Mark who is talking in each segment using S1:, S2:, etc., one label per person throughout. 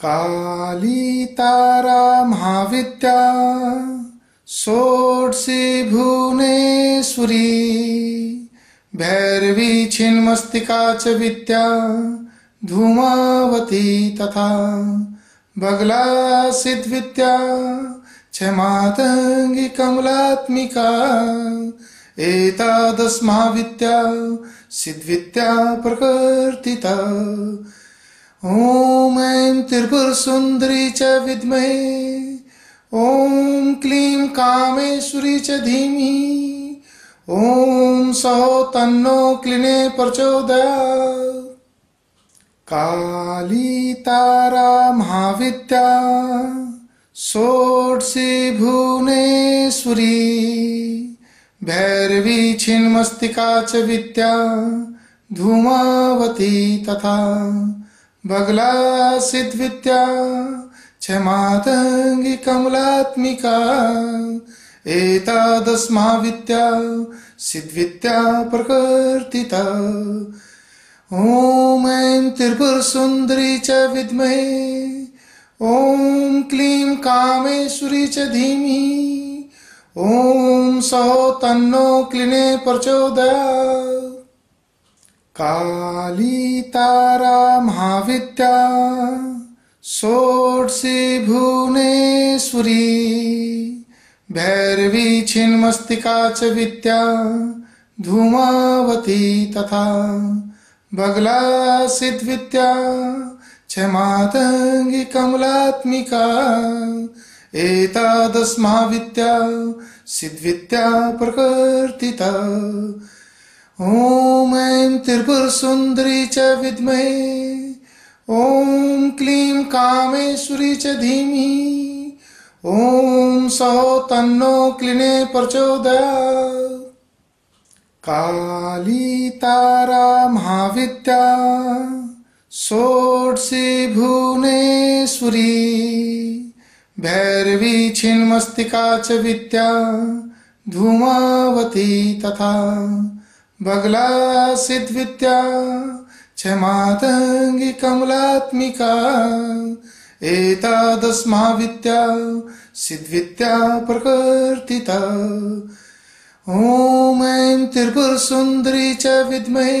S1: काली तारा महाविद्या षोडशी भुवनेश्वरी भैरवी छिन्मस्तिका च विद्या धूमावती तथा बगला सिद्धिविद्या क्षमातङ्गि कमलात्मिका एतादश महाविद्या सिद्धिविद्या प्रकृतिता ॐ ऐं त्रिपुरसुन्दरी च विद्महे। ॐ क्लीं कामेश्वरी च धीमहि ॐ सौ तन्नो क्लिने प्रचोदयात्। काली तारा महाविद्या षोडशी भुवनेश्वरी। भैरवी छिन्मस्तिका च विद्या, धूमावती तथा बगला सिद्धिविद्या क्षमातङ्गि कमलात्मिका एतादश महाविद्या सिद्धिविद्या प्रकृतिता ॐ ऐं त्रिपुरसुन्दरी च विद्महे, ॐ क्लीं कामेश्वरी च धीमहि ॐ सौ तन्नो क्लिने प्रचोदयात्। काली तारा महाविद्या षोडशी भुवनेश्वरी भैरवी छिन्मस्तिका च विद्या, धूमावती तथा बगला सिद्धिविद्या क्षमातङ्गि कमलात्मिका एतादश महाविद्या सिद्धिविद्या प्रकृतिता ॐ ऐं त्रिपुरसुन्दरी च विद्महे। ॐ क्लीं कामेश्वरी च धीमहि ॐ सौ तन्नो क्लिने प्रचोदयात्। काली तारा महाविद्या षोडशी भुवनेश्वरी, भैरवी छिन्मस्तिका च विद्या, धूमावती तथा बगला सिद्धिविद्या क्षमातङ्गि कमलात्मिका, एतादश महाविद्या सिद्धिविद्या प्रकृतिता ॐ ऐं त्रिपुरसुन्दरी च विद्महे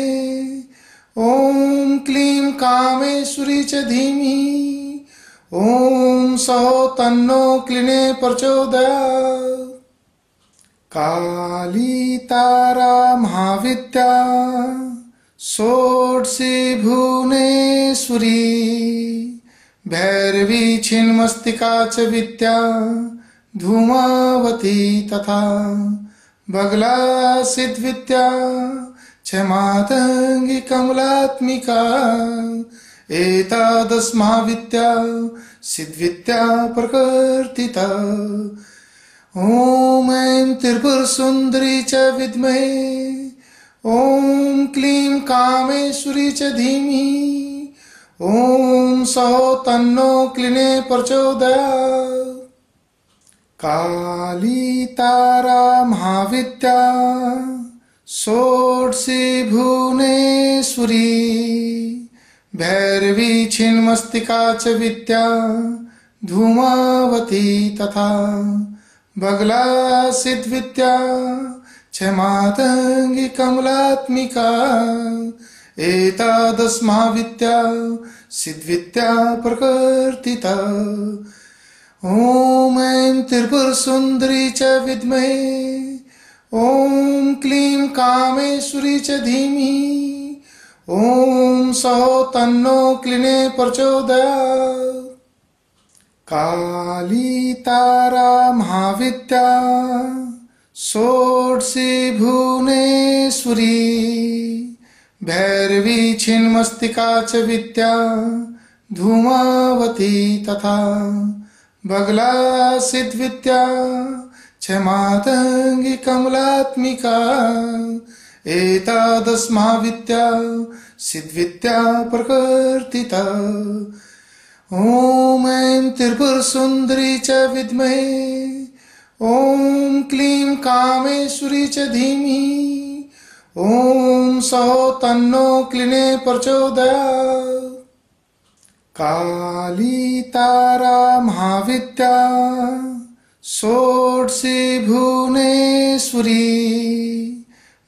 S1: ॐ क्लीं कामेश्वरी च धीमहि ॐ सौ तन्नो क्लिने प्रचोदयात्। काली तारा महाविद्या षोडशी भुवनेश्वरी, भैरवी छिन्मस्तिका च विद्या, धूमावती तथा बगला सिद्धिविद्या क्षमातङ्गि कमलात्मिका एतादश महाविद्या सिद्धिविद्या प्रकृतिता ॐ ऐं त्रिपुरसुन्दरी च विद्महे। ॐ क्लीं कामेश्वरी च धीमहि ॐ सौ तन्नो क्लिने प्रचोदयात्। काली तारा महाविद्या षोडशी भुवनेश्वरी। भैरवी छिन्मस्तिका च विद्या, धूमावती तथा बगला सिद्धिविद्या क्षमातङ्गि कमलात्मिका एतादश महाविद्या सिद्धिविद्या प्रकृतिता ॐ ऐं त्रिपुरसुन्दरी च विद्महे, ॐ क्लीं कामेश्वरी च धीमहि, ॐ सौ तन्नो क्लिने प्रचोदयात्। काली तारा महाविद्या षोडशी भुवनेश्वरी भैरवी छिन्मस्तिका च विद्या धूमावती तथा बगला सिद्धिविद्या क्षमातङ्गि कमलात्मिका एतादश महाविद्या सिद्धिविद्या प्रकृतिता ॐ ऐं त्रिपुरसुन्दरी च विद्महे। ॐ क्लीं कामेश्वरी च धीमहि ॐ सौ तन्नो क्लिने प्रचोदयात् काली तारा महाविद्या षोडशी भुवनेश्वरी।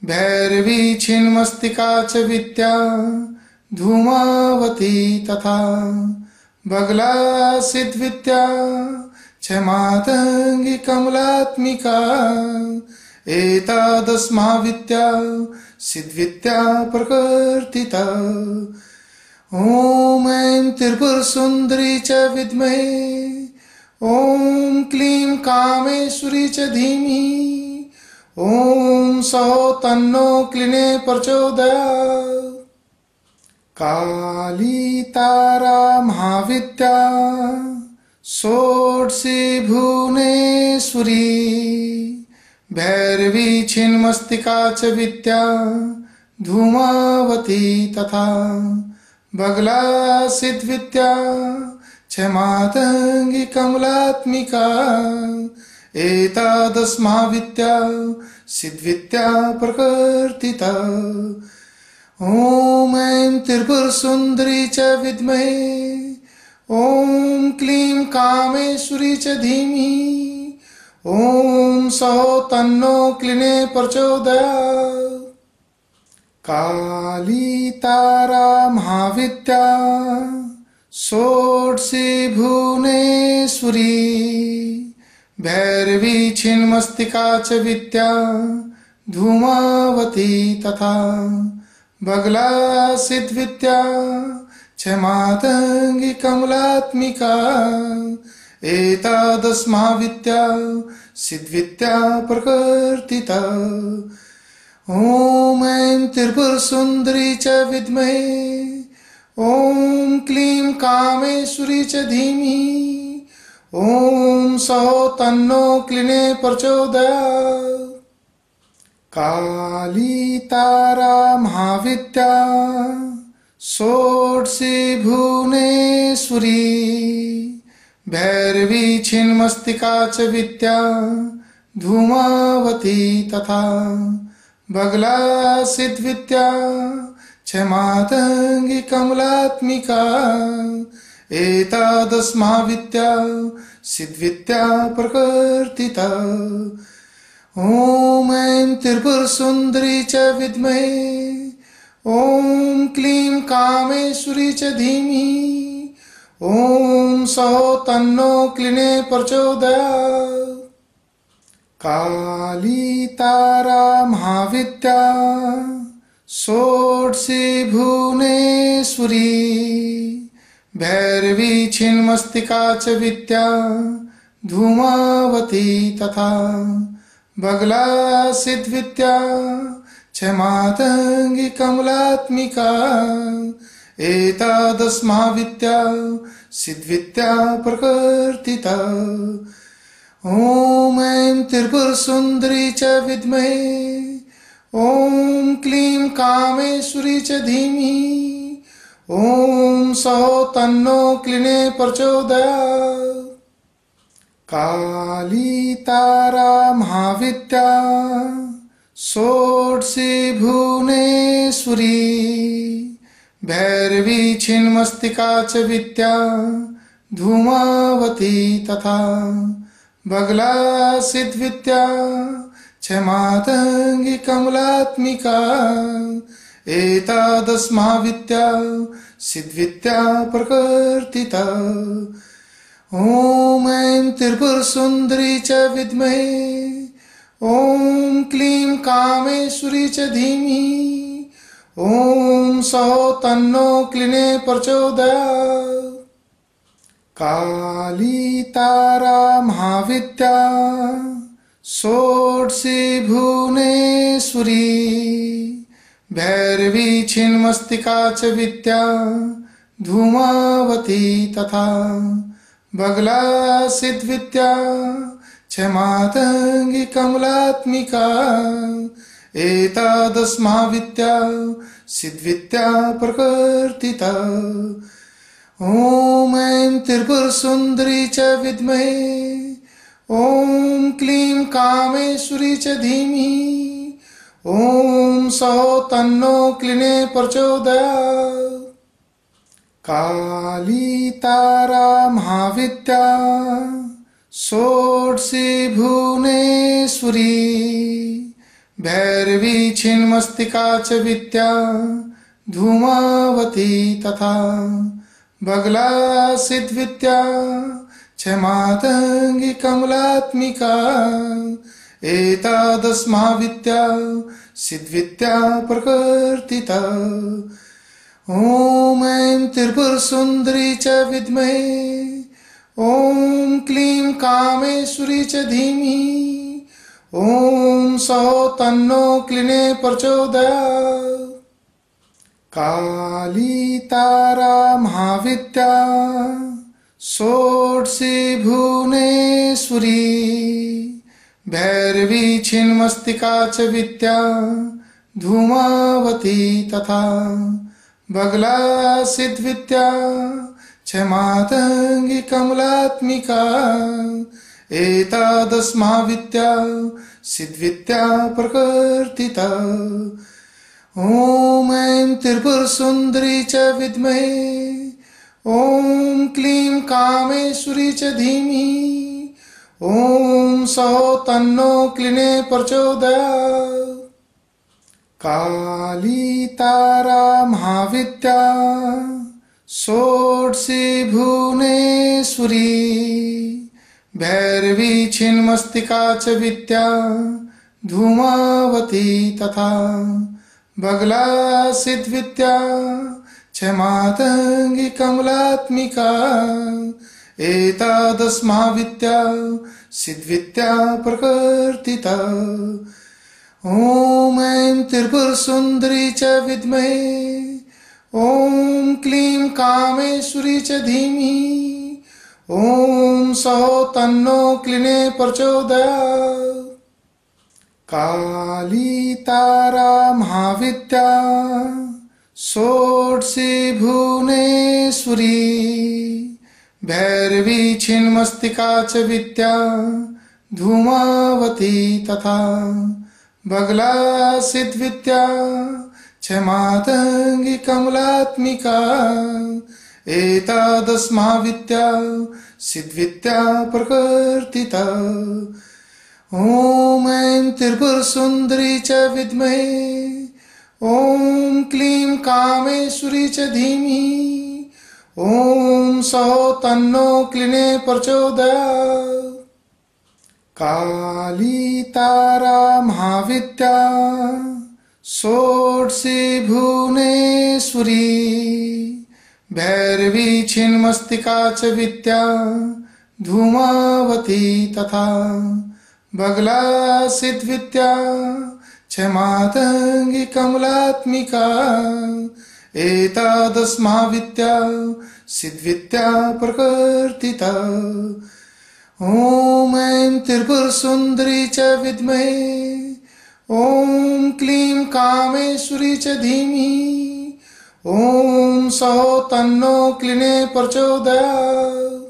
S1: भैरवी छिन्मस्तिका च विद्या, धूमावती तथा बगला सिद्धिविद्या क्षमातङ्गि कमलात्मिका, एतादस्मा विद्या सिद्धिविद्या प्रकृतिता ॐ ऐं त्रिपुरसुन्दरी च विद्महे ॐ क्लीं कामेश्वरी च धीमहि ॐ सौ तन्नो क्लिने प्रचोदयात्। काली तारा महाविद्या षोडशी भुवनेश्वरी, भैरवी छिन्मस्तिका च विद्या, धूमावती तथा बगला सिद्धिविद्या क्षमातङ्गि कमलात्मिका एतादस्मा विद्या सिद्धिविद्या प्रकृतिता ॐ ऐं त्रिपुरसुन्दरी च विद्महे ॐ क्लीं कामेश्वरी च धीमहि ॐ सौ तन्नो क्लिने प्रचोदयात् काली तारा महाविद्या षोडशी भुवनेश्वरी, भैरवी छिन्मस्तिका च विद्या, धूमावती तथा बगला सिद्धिविद्या क्षमातङ्गि कमलात्मिका, एतादस्मा विद्या सिद्धिविद्या प्रकृतिता ॐ ऐं त्रिपुरसुन्दरी च विद्महे ॐ क्लीं कामेश्वरी च धीमहि ॐ सौ तन्नो क्लिने प्रचोदयात्। काली तारा महाविद्या षोडशी भुवनेश्वरी भैरवी छिन्मस्तिका च विद्या, धूमावती तथा बगला सिद्धिविद्या क्षमातङ्गि कमलात्मिका एतादस्मा विद्या प्रकृतिता ॐ ऐं त्रिपुरसुन्दरी च विद्महे। ॐ क्लीं कामेश्वरी च धीमहि ॐ सौ तन्नो क्लिने प्रचोदयात्। काली तारा महाविद्या षोडशी भुवनेश्वरी। भैरवी छिन्मस्तिका च विद्या, धूमावती तथा। बगला सिद्धिविद्या क्षमातङ्गि कमलात्मिका एतादस्मा विद्या सिद्धिविद्या प्रकृतिता ॐ ऐं त्रिपुरसुन्दरी च विद्महे, ॐ क्लीं कामेश्वरी च धीमहि, ॐ सौ तन्नो क्लिने प्रचोदयात्। काली तारा महाविद्या षोडशी भुवनेश्वरी भैरवी छिन्मस्तिका च विद्या, धूमावती तथा बगला सिद्धिविद्या क्षमातङ्गि कमलात्मिका एतादस्मा विद्या प्रकृतिता ॐ ऐं त्रिपुरसुन्दरी च विद्महे। ॐ क्लीं कामेश्वरी च धीमहि ॐ सौ तन्नो क्लिने प्रचोदयात्। काली तारा महाविद्या षोडशी भुवनेश्वरी, भैरवी छिन्मस्तिका च विद्या, धूमावती तथा बगला सिद्धिविद्या क्षमातङ्गि कमलात्मिका एतादस्मा विद्या प्रकृतिता ॐ ऐं त्रिपुरसुन्दरी च विद्महे, ॐ क्लीं कामेश्वरी च धीमहि ॐ सौ तन्नो क्लिने प्रचोदयात्। काली तारा महाविद्या षोडशी भुवनेश्वरी, भैरवी छिन्मस्तिका च विद्या, धूमावती तथा बगला सिद्धिविद्या क्षमातङ्गी कमलात्मिका एतादस्माविद्या सिद्विद्या प्रकृतिता ॐ ऐं त्रिपुरसुन्दरी च विद्महे। ॐ क्लीं कामेश्वरी च धीमहि ॐ सौ तन्नो क्लिने प्रचोदयात्। काली तारा महाविद्या षोडशी भुवनेश्वरी। भैरवी छिन्मस्तिका च विद्या, धूमावती तथा बगला सिद्विद्या क्षमातङ्गी कमलात्मिका, एतादस्माविद्या सिद्विद्या प्रकृतिता ॐ ऐं त्रिपुरसुन्दरी च विद्महे, ॐ क्लीं कामेश्वरी च धीमहि ॐ सौ तन्नो क्लिने प्रचोदयात्। काली तारा महाविद्या षोडशी भुवनेश्वरी भैरवी छिन्मस्तिका च विद्या धूमावती तथा बगला सिद्विद्या क्षमातङ्गी कमलात्मिका एतादस्माविद्या, सिद्विद्या प्रकृतिता ॐ ऐं त्रिपुरसुन्दरी च विद्महे। ॐ क्लीं कामेश्वरी च धीमहि। ॐ सौ तन्नो क्लिने प्रचोदयात् काली तारा महाविद्या षोडशी भुवनेश्वरी, भैरवी छिन्मस्तिका च विद्या, धूमावती तथा बगला सिद्विद्या क्षमातङ्गी कमलात्मिका एतादस्माविद्या सिद्विद्या प्रकृतिता ॐ ऐं त्रिपुरसुन्दरी च विद्महे, ॐ क्लीं कामेश्वरी च धीमहि ॐ सौ तन्नो क्लिने प्रचोदयात्। काली तारा महाविद्या षोडशी भुवनेश्वरी, भैरवी छिन्मस्तिका च विद्या, धूमावती तथा बगला सिद्विद्या क्षमातङ्गी कमलात्मिका एतादस्माविद्या सिद्विद्या प्रकृतिता ॐ ऐं त्रिपुरसुन्दरी च विद्महे। ॐ क्लीं कामेश्वरी च धीमहि ॐ सौ तन्नो क्लिने प्रचोदयात्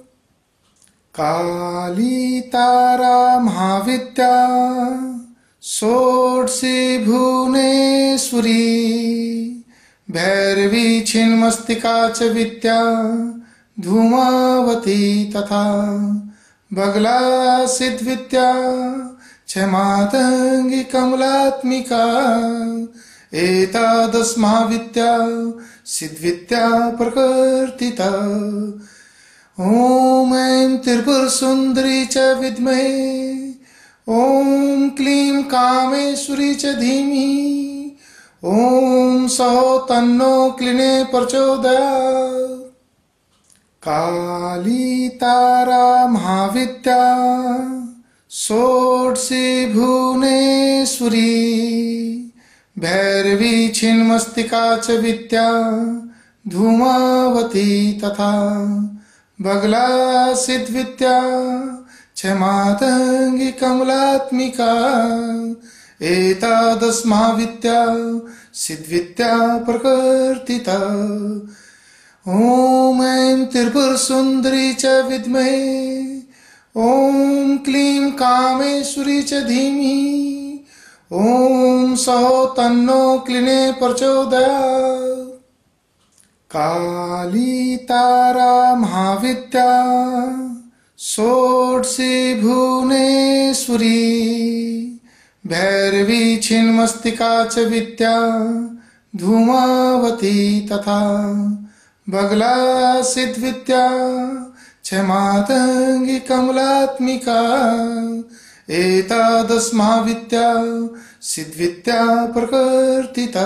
S1: काली तारा महाविद्या षोडशी भुवनेश्वरी। भैरवी छिन्मस्तिका च विद्या, धूमावती तथा बगला सिद्विद्या क्षमातङ्गी कमलात्मिका, एतादस्माविद्या सिद्विद्या प्रकृतिता ॐ ऐं त्रिपुरसुन्दरी च विद्महे, ॐ क्लीं कामेश्वरी च धीमहि, ॐ सौ तन्नो क्लिने प्रचोदयात्। काली तारा महाविद्या षोडशी भुवनेश्वरी भैरवी छिन्मस्तिका च विद्या, धूमावती तथा बगला सिद्विद्या क्षमातङ्गी कमलात्मिका, एतादस्माविद्या, सिद्विद्या प्रकृतिता ॐ ऐं त्रिपुरसुन्दरी च विद्महे। ॐ क्लीं कामेश्वरी च धीमहि। ॐ सौ तन्नो क्लिने प्रचोदयात्। काली तारा महाविद्या षोडशी भुवनेश्वरी। भैरवी छिन्मस्तिका च विद्या, धूमावती तथा बगला सिद्धिविद्या क्षमातङ्गि कमलात्मिका एतादस्माविद्या सिद्विद्या प्रकृतिता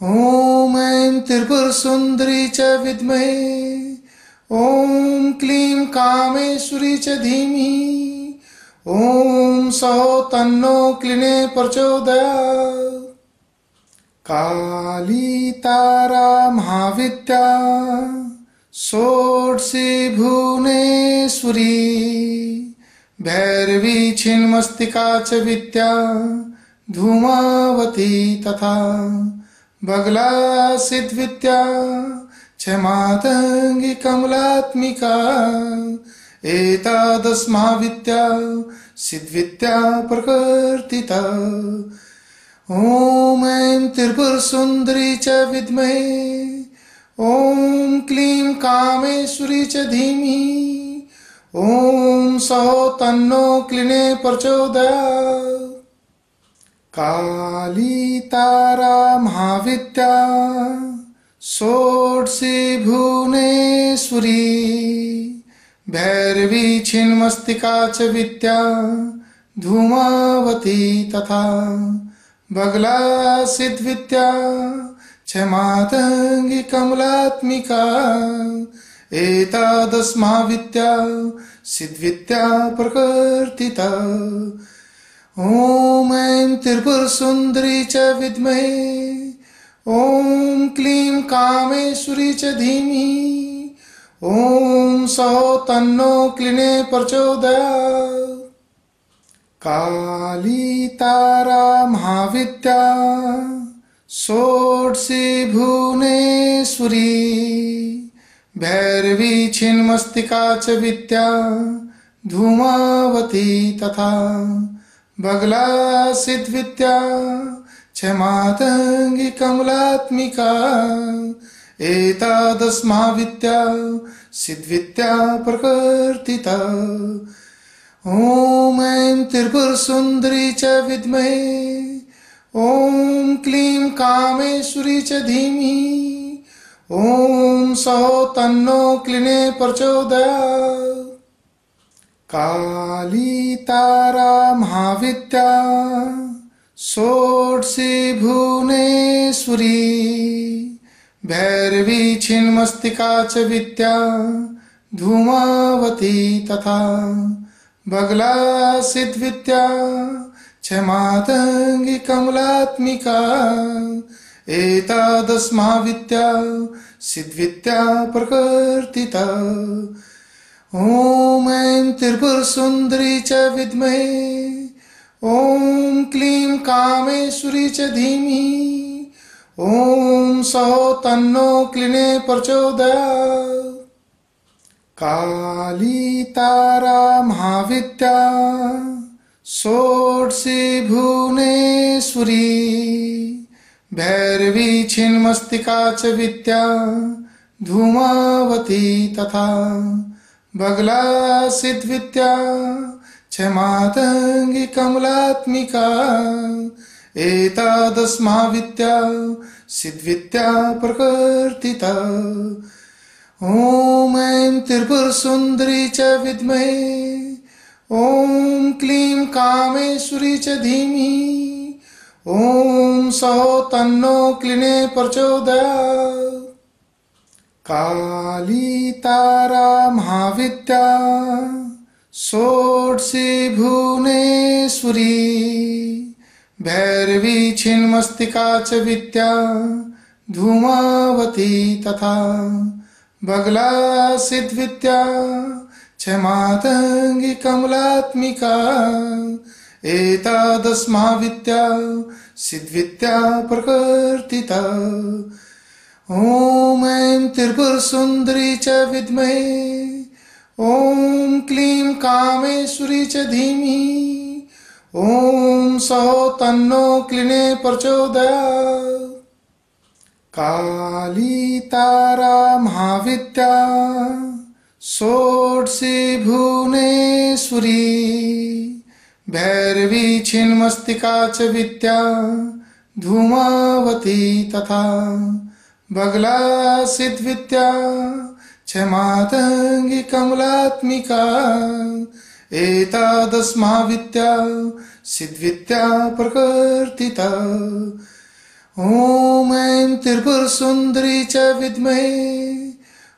S1: ॐ ऐं त्रिपुरसुन्दरी च विद्महे, ॐ क्लीं कामेश्वरी च धीमहि ॐ सौ तन्नो क्लिने प्रचोदयात्। काली तारा महाविद्या षोडशी भुवनेश्वरी भैरवी छिन्मस्तिका च विद्या धूमावती तथा बगला सिद्विद्या क्षमातङ्गि कमलात्मिका एतादस्मा विद्या सिद्विद्या ॐ ऐं त्रिपुरसुन्दरी च विद्महे। ॐ क्लीं कामेश्वरी च धीमहि ॐ सौ तन्नो क्लिने प्रचोदयात् काली तारा महाविद्या षोडशी भुवनेश्वरी। भैरवी छिन्मस्तिका च विद्या, धूमावती तथा बगला सिद्विद्या क्षमातङ्गि कमलात्मिका, एतादस्मा विद्या सिद्विद्या प्रकृतिता ॐ ऐं त्रिपुरसुन्दरी च विद्महे ॐ क्लीं कामेश्वरी च धीमहि ॐ सौ तन्नो क्लिने प्रचोदयात्। काली तारा महाविद्या षोडशी भुवनेश्वरी, भैरवी छिन्मस्तिका च विद्या, धूमावती तथा बगला सिद्विद्या क्षमातङ्गि कमलात्मिका एतादस्मा विद्या सिद्विद्या ॐ ऐं त्रिपुरसुन्दरी च विद्महे। ॐ क्लीं कामेश्वरी च धीमहि ॐ सौ तन्नो क्लिने प्रचोदयात्। काली तारा महाविद्या षोडशी भुवनेश्वरी। भैरवी छिन्मस्तिका च विद्या, धूमावती तथा बगला सिद्विद्या क्षमातङ्गि कमलात्मिका एतादस्मा विद्या सिद्विद्या प्रकृतिता ॐ ऐं त्रिपुरसुन्दरी च विद्महे, ॐ क्लीं कामेश्वरी च धीमहि ॐ सौ तन्नो क्लिने प्रचोदयात्। काली तारा महाविद्या षोडशी भुवनेश्वरी भैरवी छिन्मस्तिका च विद्या, धूमावती तथा बगला सिद्विद्या क्षमातङ्गि कमलात्मिका एतादस्मा विद्या सिद्विद्या ॐ ऐं त्रिपुरसुन्दरी च विद्महे। ॐ क्लीं कामेश्वरी च धीमहि ॐ सौ तन्नो क्लिने प्रचोदयात्। काली तारा महाविद्या षोडशी भुवनेश्वरी। भैरवी छिन्मस्तिका च विद्या, धूमावती तथा। बगला सिद्विद्या क्षमातङ्गि कमलात्मिका एतादस्मा विद्या सिद्विद्या प्रकृतिता ॐ ऐं त्रिपुरसुन्दरी च विद्महे ॐ क्लीं कामेश्वरी च धीमहि ॐ सौ तन्नो क्लिने प्रचोदयात्। काली तारा महाविद्या षोडशी भुवनेश्वरी, भैरवी छिन्मस्तिका च विद्या, धूमावती तथा बगला सिद्विद्या क्षमातङ्गी कमलात्मिका एतादस्मा विद्या सिद्विद्या प्रकृतिता ॐ ऐं त्रिपुरसुन्दरी च विद्महे।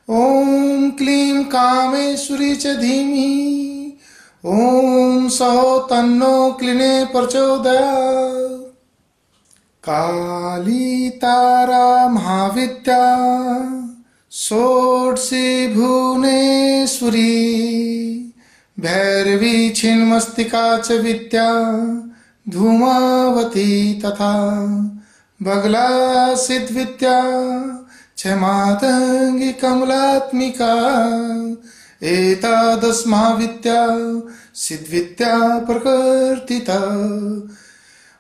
S1: ॐ क्लीं कामेश्वरी च धीमहि ॐ सौ तन्नो क्लिने प्रचोदयात् काली तारा महाविद्या षोडशी भुवनेश्वरी। भैरवी छिन्मस्तिका च विद्या, धूमावती तथा बगला सिद्विद्या क्षमातङ्गी कमलात्मिका एतादस्मा विद्या सिद्विद्या प्रकृतिता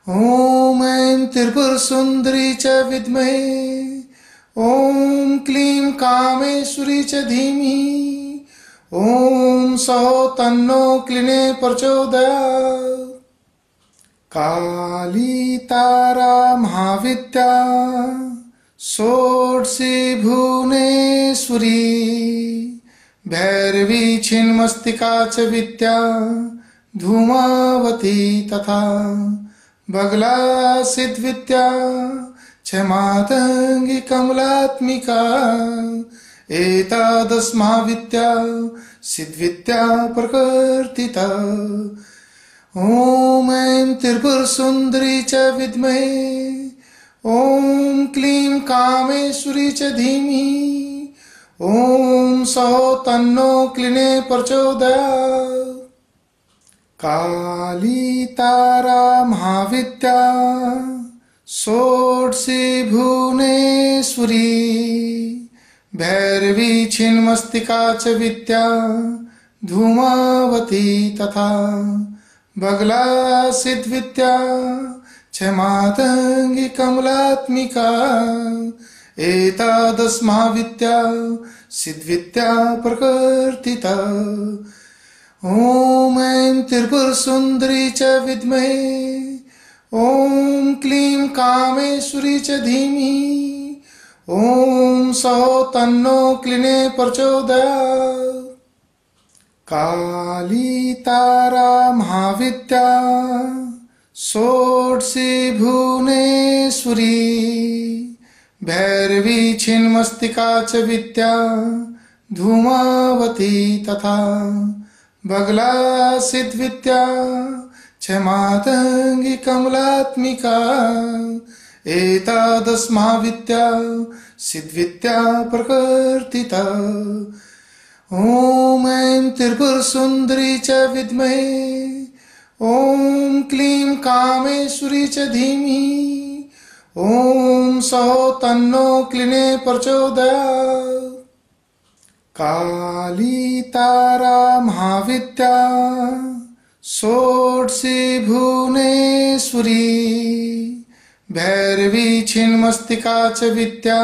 S1: ॐ ऐं त्रिपुरसुन्दरी च विद्महे, ॐ क्लीं कामेश्वरी च धीमहि ॐ सौ तन्नो क्लिने प्रचोदयात्। काली तारा महाविद्या षोडशी भुवनेश्वरी भैरवी छिन्मस्तिका च विद्या धूमावती तथा बगला सिद्विद्या क्षमातङ्गी कमलात्मिका एतादस्मा विद्या प्रकृतिता ॐ ऐं त्रिपुरसुन्दरी च विद्महे। ॐ क्लीं कामेश्वरी च धीमहि ॐ सौ तन्नो क्लिने प्रचोदयात्। काली तारा महाविद्या षोडशी भुवनेश्वरी। भैरवी छिन्मस्तिका च विद्या, धूमावती तथा बगला सिद्विद्या क्षमातङ्गी कमलात्मिका एतादस्मा विद्या सिद्विद्या प्रकृतिता ॐ ऐं त्रिपुरसुन्दरी च विद्महे, ॐ क्लीं कामेश्वरी च धीमहि ॐ सौ तन्नो क्लिने प्रचोदयात्। काली तारा महाविद्या षोडशी भुवनेश्वरी भैरवी छिन्मस्तिका च विद्या धूमावती तथा बगला सिद्विद्या क्षमातङ्गी कमलात्मिका एतादस्मा विद्या सिद्विद्या ॐ ऐं त्रिपुरसुन्दरी च विद्महे। ॐ क्लीं कामेश्वरी च धीमहि ॐ सौ तन्नो क्लिने प्रचोदया। काली तारा महाविद्या षोडशी भुवनेश्वरी। भैरवी छिन्मस्तिका च विद्या,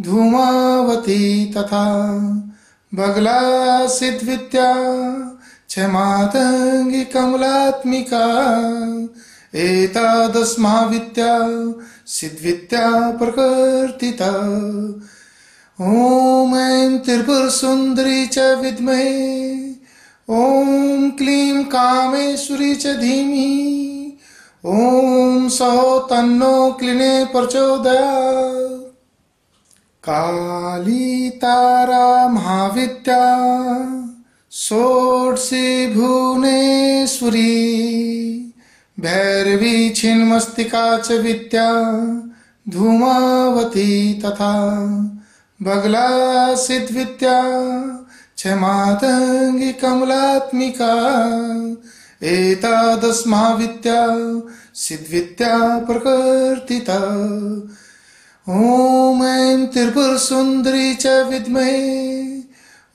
S1: धूमावती तथा बगला सिद्विद्या क्षमातङ्गी कमलात्मिका एतादस्मा विद्या सिद्विद्या प्रकृतिता ॐ ऐं त्रिपुरसुन्दरी च विद्महे ॐ क्लीं कामेश्वरी च धीमहि ॐ सौ तन्नो क्लिने प्रचोदयात्। काली तारा महाविद्या षोडशी भुवनेश्वरी, भैरवी छिन्मस्तिका च विद्या, धूमावती तथा बगला सिद्विद्या क्षमातङ्गी कमलात्मिका एतादस्मा विद्या सिद्विद्या प्रकृतिता ॐ ऐं त्रिपुरसुन्दरी च विद्महे।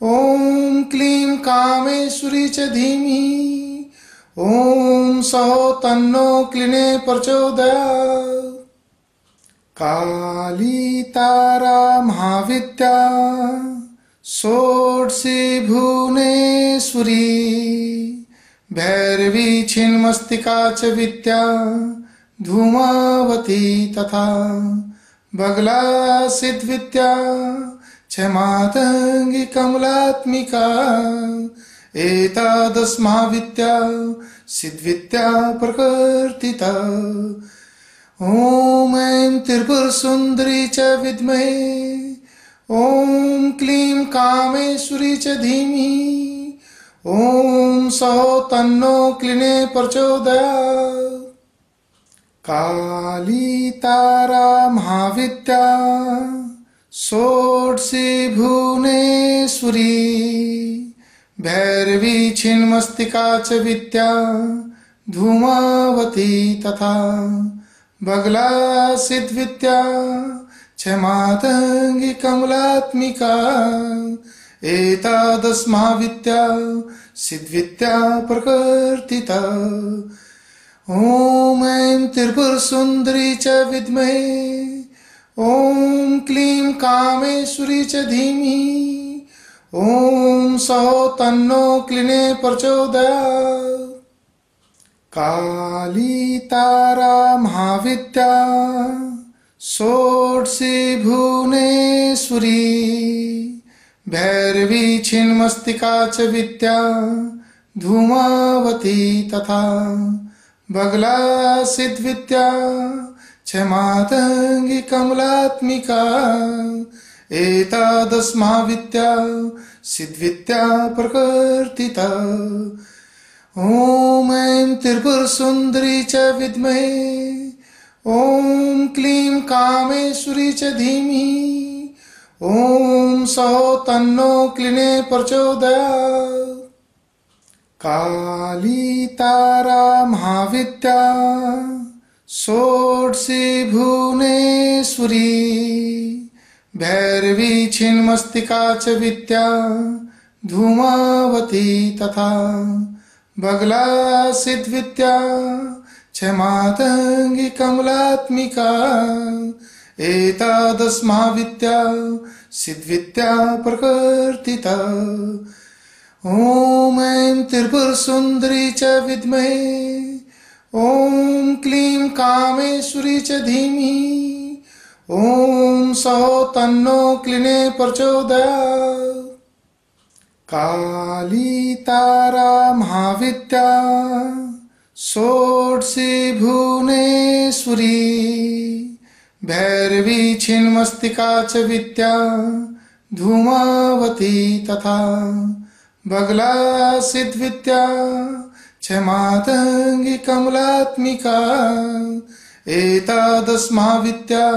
S1: ॐ क्लीं कामेश्वरी च धीमहि ॐ सौ तन्नो क्लिने प्रचोदया काली तारा महाविद्या षोडशी भुवनेश्वरी। भैरवी छिन्मस्तिका च विद्या, धूमावती तथा बगला सिद्धिविद्या क्षमातङ्गि कमलात्मिका एतादस्माविद्या सिद्विद्या प्रकृतिता ॐ ऐं त्रिपुरसुन्दरी च विद्महे ॐ क्लीं कामेश्वरी च धीमहि ॐ सौ तन्नो क्लिने प्रचोदयात्। काली तारा महाविद्या षोडशी भुवनेश्वरी भैरवी छिन्मस्तिका च विद्या, धूमावती तथा बगला सिद्विद्या क्षमातङ्गि कमलात्मिका, एतादस्माविद्या, सिद्विद्या प्रकृतिता ॐ ऐं त्रिपुरसुन्दरी च विद्महे। ॐ क्लीं कामेश्वरी च धीमहि ॐ सौ तन्नो क्लिने प्रचोदयात्। काली तारा महाविद्या षोडशी भुवनेश्वरी। भैरवी छिन्मस्तिका च विद्या, धूमावती तथा। बगला सिद्विद्या क्षमातङ्गि कमलात्मिका एतादस्माविद्या सिद्विद्या प्रकृतिता ॐ ऐं त्रिपुरसुन्दरी च विद्महे ॐ क्लीं कामेश्वरी च धीमहि ॐ सौ तन्नो क्लिने प्रचोदयात्। काली तारा महाविद्या षोडशी भुवनेश्वरी, भैरवी छिन्मस्तिका च विद्या, धूमावती तथा बगला सिद्विद्या क्षमातङ्गि कमलात्मिका एतादस्माविद्या सिद्विद्या प्रकृतिता ॐ ऐं त्रिपुरसुन्दरी च विद्महे ॐ क्लीं कामेश्वरी च धीमहि ॐ सौ तन्नो क्लिने प्रचोदयात्। काली तारा महाविद्या षोडशी भुवनेश्वरी, भैरवी छिन्मस्तिका च विद्या, धूमावती तथा बगला सिद्विद्या क्षमातङ्गि कमलात्मिका, एतादस्माविद्या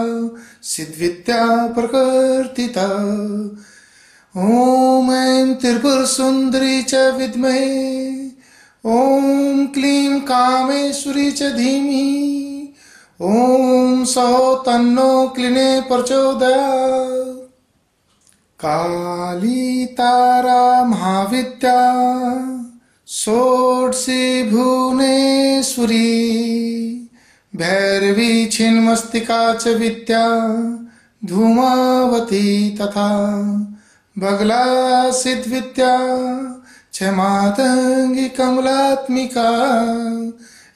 S1: सिद्विद्या प्रकृतिता ॐ ऐं त्रिपुरसुन्दरी च विद्महे, ॐ क्लीं कामेश्वरी च धीमहि, ॐ सौ तन्नो क्लिने प्रचोदयात्। काली तारा महाविद्या षोडशी भुवनेश्वरी भैरवी छिन्मस्तिका च विद्या धूमावती तथा बगला सिद्विद्या क्षमातङ्गि कमलात्मिका,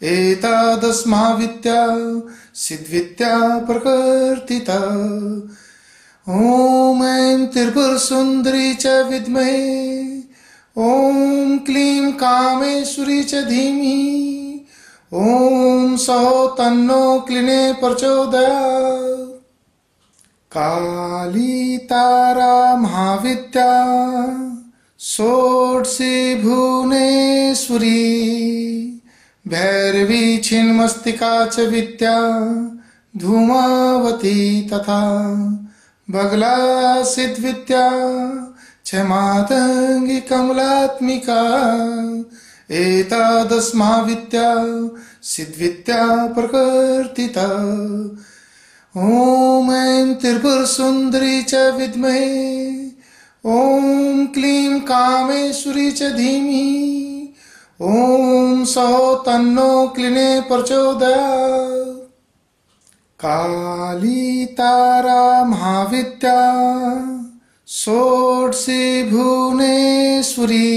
S1: एतादस्माविद्या, सिद्विद्या प्रकृतिता ॐ ऐं त्रिपुरसुन्दरी च विद्महे। ॐ क्लीं कामेश्वरी च धीमहि ॐ सौ तन्नो क्लिने प्रचोदयात्। काली तारा महाविद्या षोडशी भुवनेश्वरी। भैरवी छिन्मस्तिका च विद्या, धूमावती तथा बगला सिद्विद्या क्षमातङ्गि कमलात्मिका, एतादस्माविद्या सिद्विद्या प्रकृतिता ॐ ऐं त्रिपुरसुन्दरी च विद्महे, ॐ क्लीं कामेश्वरी च धीमहि ॐ सौ तन्नो क्लिने प्रचोदयात्। काली तारा महाविद्या षोडशी भुवनेश्वरी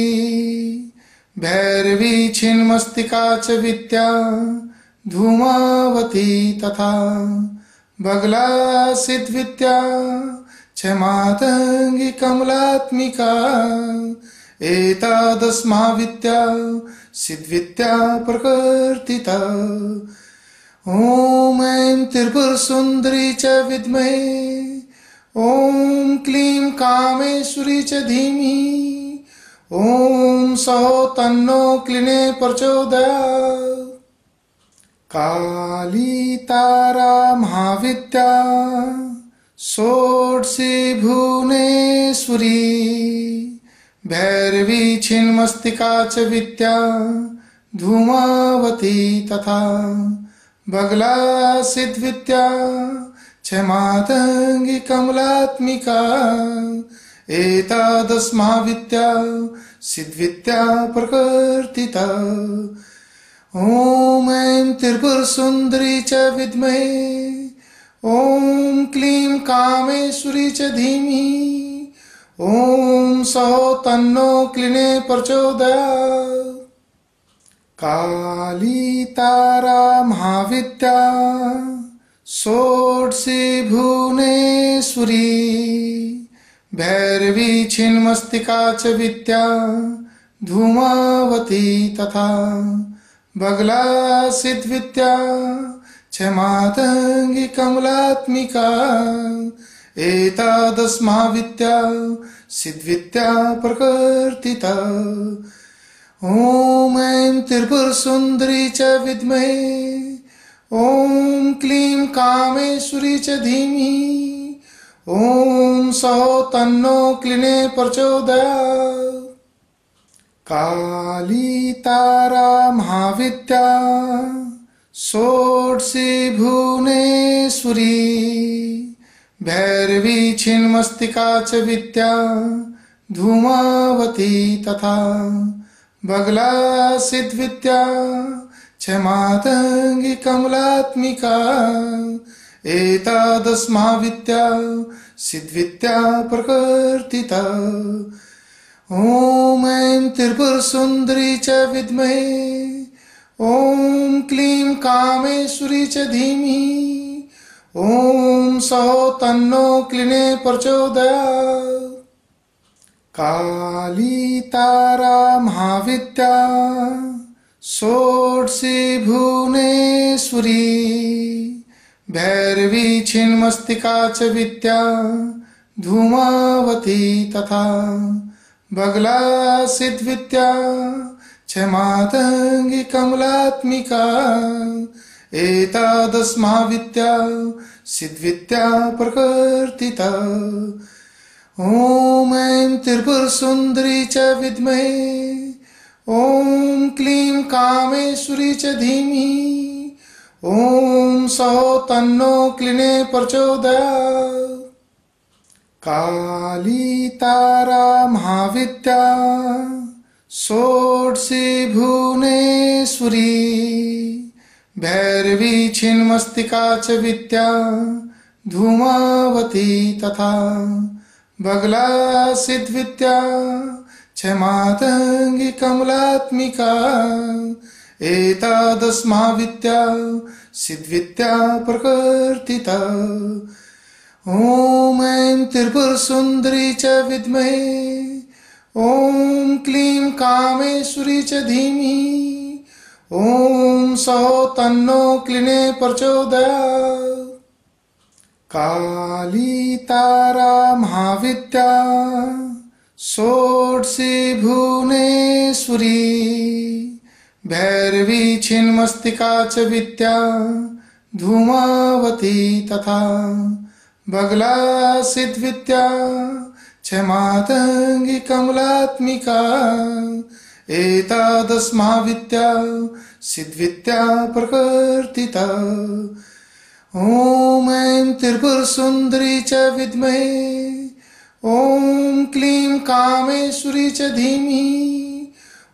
S1: भैरवी छिन्मस्तिका च विद्या धूमावती तथा बगला सिद्विद्या क्षमातङ्गी कमलात्मिका एतादस्मा विद्या सिद्विद्या ॐ ऐं त्रिपुरसुन्दरी च विद्महे। ॐ क्लीं कामेश्वरी च धीमहि ॐ सौ तन्नो क्लिने प्रचोदयात् काली तारा महाविद्या षोडशी भुवनेश्वरी। भैरवी छिन्मस्तिका च विद्या, धूमावती तथा बगला सिद्विद्या क्षमातङ्गी कमलात्मिका एतादस्मा विद्या प्रकृतिता ॐ ऐं त्रिपुरसुन्दरी च विद्महे ॐ क्लीं कामेश्वरी च धीमहि ॐ सौ तन्नो क्लिने प्रचोदयात्। काली तारा महाविद्या षोडशी भुवनेश्वरी, भैरवी छिन्मस्तिका च विद्या, धूमावती तथा बगला सिद्विद्या क्षमातङ्गी कमलात्मिका एतादस्मा विद्या सिद्विद्या प्रकृतिता ॐ ऐं त्रिपुरसुन्दरी च विद्महे। ॐ क्लीं कामेश्वरी च धीमहि ॐ सौ तन्नो क्लिने प्रचोदयात्। काली तारा महाविद्या षोडशी भुवनेश्वरी। भैरवी छिन्मस्तिका च विद्या, धूमावती तथा बगला सिद्विद्या क्षमातङ्गी कमलात्मिका एतादस्मा विद्या सिद्विद्या प्रकृतिता ॐ ऐं त्रिपुरसुन्दरी च विद्महे ॐ क्लीं कामेश्वरी च धीमहि ॐ सौ तन्नो क्लिने प्रचोदयात्। काली तारा महाविद्या षोडशी भुवनेश्वरी भैरवी छिन्मस्तिका च विद्या, धूमावती तथा बगला सिद्विद्या क्षमातङ्गी कमलात्मिका एतादस्मा विद्या सिद्विद्या ॐ ऐं त्रिपुरसुन्दरी च विद्महे। ॐ क्लीं कामेश्वरी च धीमहि ॐ सौ तन्नो क्लिने प्रचोदयात्। काली तारा महाविद्या षोडशी भुवनेश्वरी। भैरवी छिन्मस्तिका च विद्या, धूमावती तथा बगला सिद्विद्या क्षमातङ्गी कमलात्मिका एतादस्मा विद्या सिद्विद्या प्रकृतिता ॐ ऐं त्रिपुरसुन्दरी च विद्महे ॐ क्लीं कामेश्वरी च धीमहि ॐ सौ तन्नो क्लिने प्रचोदयात्। काली तारा महाविद्या षोडशी भुवनेश्वरी, भैरवी छिन्मस्तिका च विद्या, धूमावती तथा बगला सिद्विद्या क्षमातङ्गी कमलात्मिका एतादस्मा विद्या सिद्विद्या प्रकृतिता ॐ ऐं त्रिपुरसुन्दरी च विद्महे। ॐ क्लीं कामेश्वरी च धीमहि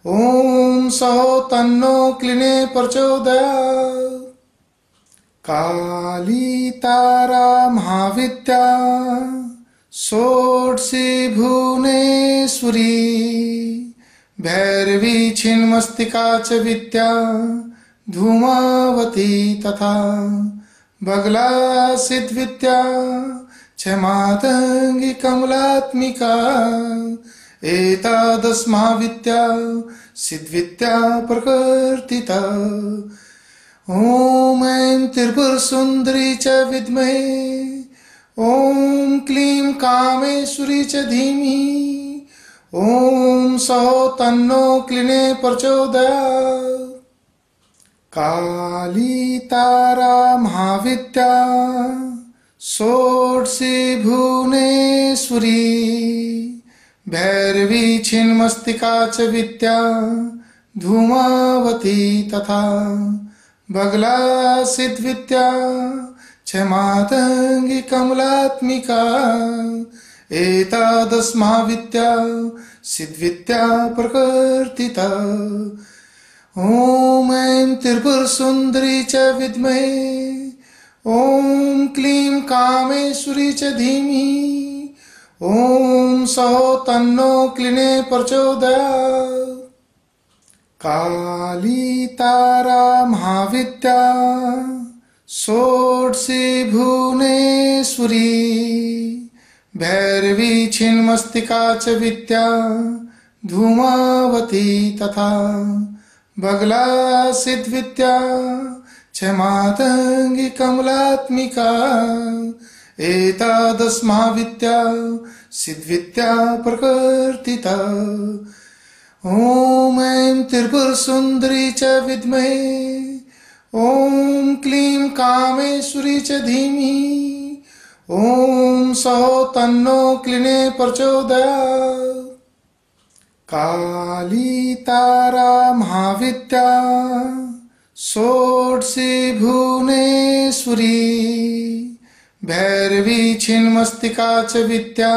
S1: ॐ सौ तन्नो क्लिने प्रचोदयात् काली तारा महाविद्या षोडशी भुवनेश्वरी। भैरवी छिन्मस्तिका च विद्या, धूमावती तथा बगला सिद्धिविद्या क्षमातङ्गी कमलात्मिका एतादस्माविद्या सिद्विद्या प्रकृतिता ॐ ऐं त्रिपुरसुन्दरी च विद्महे ॐ क्लीं कामेश्वरी च धीमहि ॐ सौ तन्नो क्लिने प्रचोदयात्। काली तारा महाविद्या षोडशी भुवनेश्वरी भैरवी छिन्मस्तिका च विद्या, धूमावती तथा बगला सिद्विद्या क्षमातङ्गी कमलात्मिका एतादस्मा विद्या सिद्विद्या ॐ ऐं त्रिपुरसुन्दरी च विद्महे। ॐ क्लीं कामेश्वरी च धीमहि ॐ सौ तन्नो क्लिने प्रचोदयात्। काली तारा महाविद्या षोडशी भुवनेश्वरी। भैरवी छिन्मस्तिका च विद्या, धूमावती तथा। बगला सिद्विद्या क्षमातङ्गी कमलात्मिका एतादस्मा विद्या सिद्विद्या प्रकृतिता ॐ ऐं त्रिपुरसुन्दरी च विद्महे, ॐ क्लीं कामेश्वरी च धीमहि, ॐ सौ तन्नो क्लिने प्रचोदयात्। काली तारा महाविद्या षोडशी भुवनेश्वरी भैरवी छिन्मस्तिका च विद्या,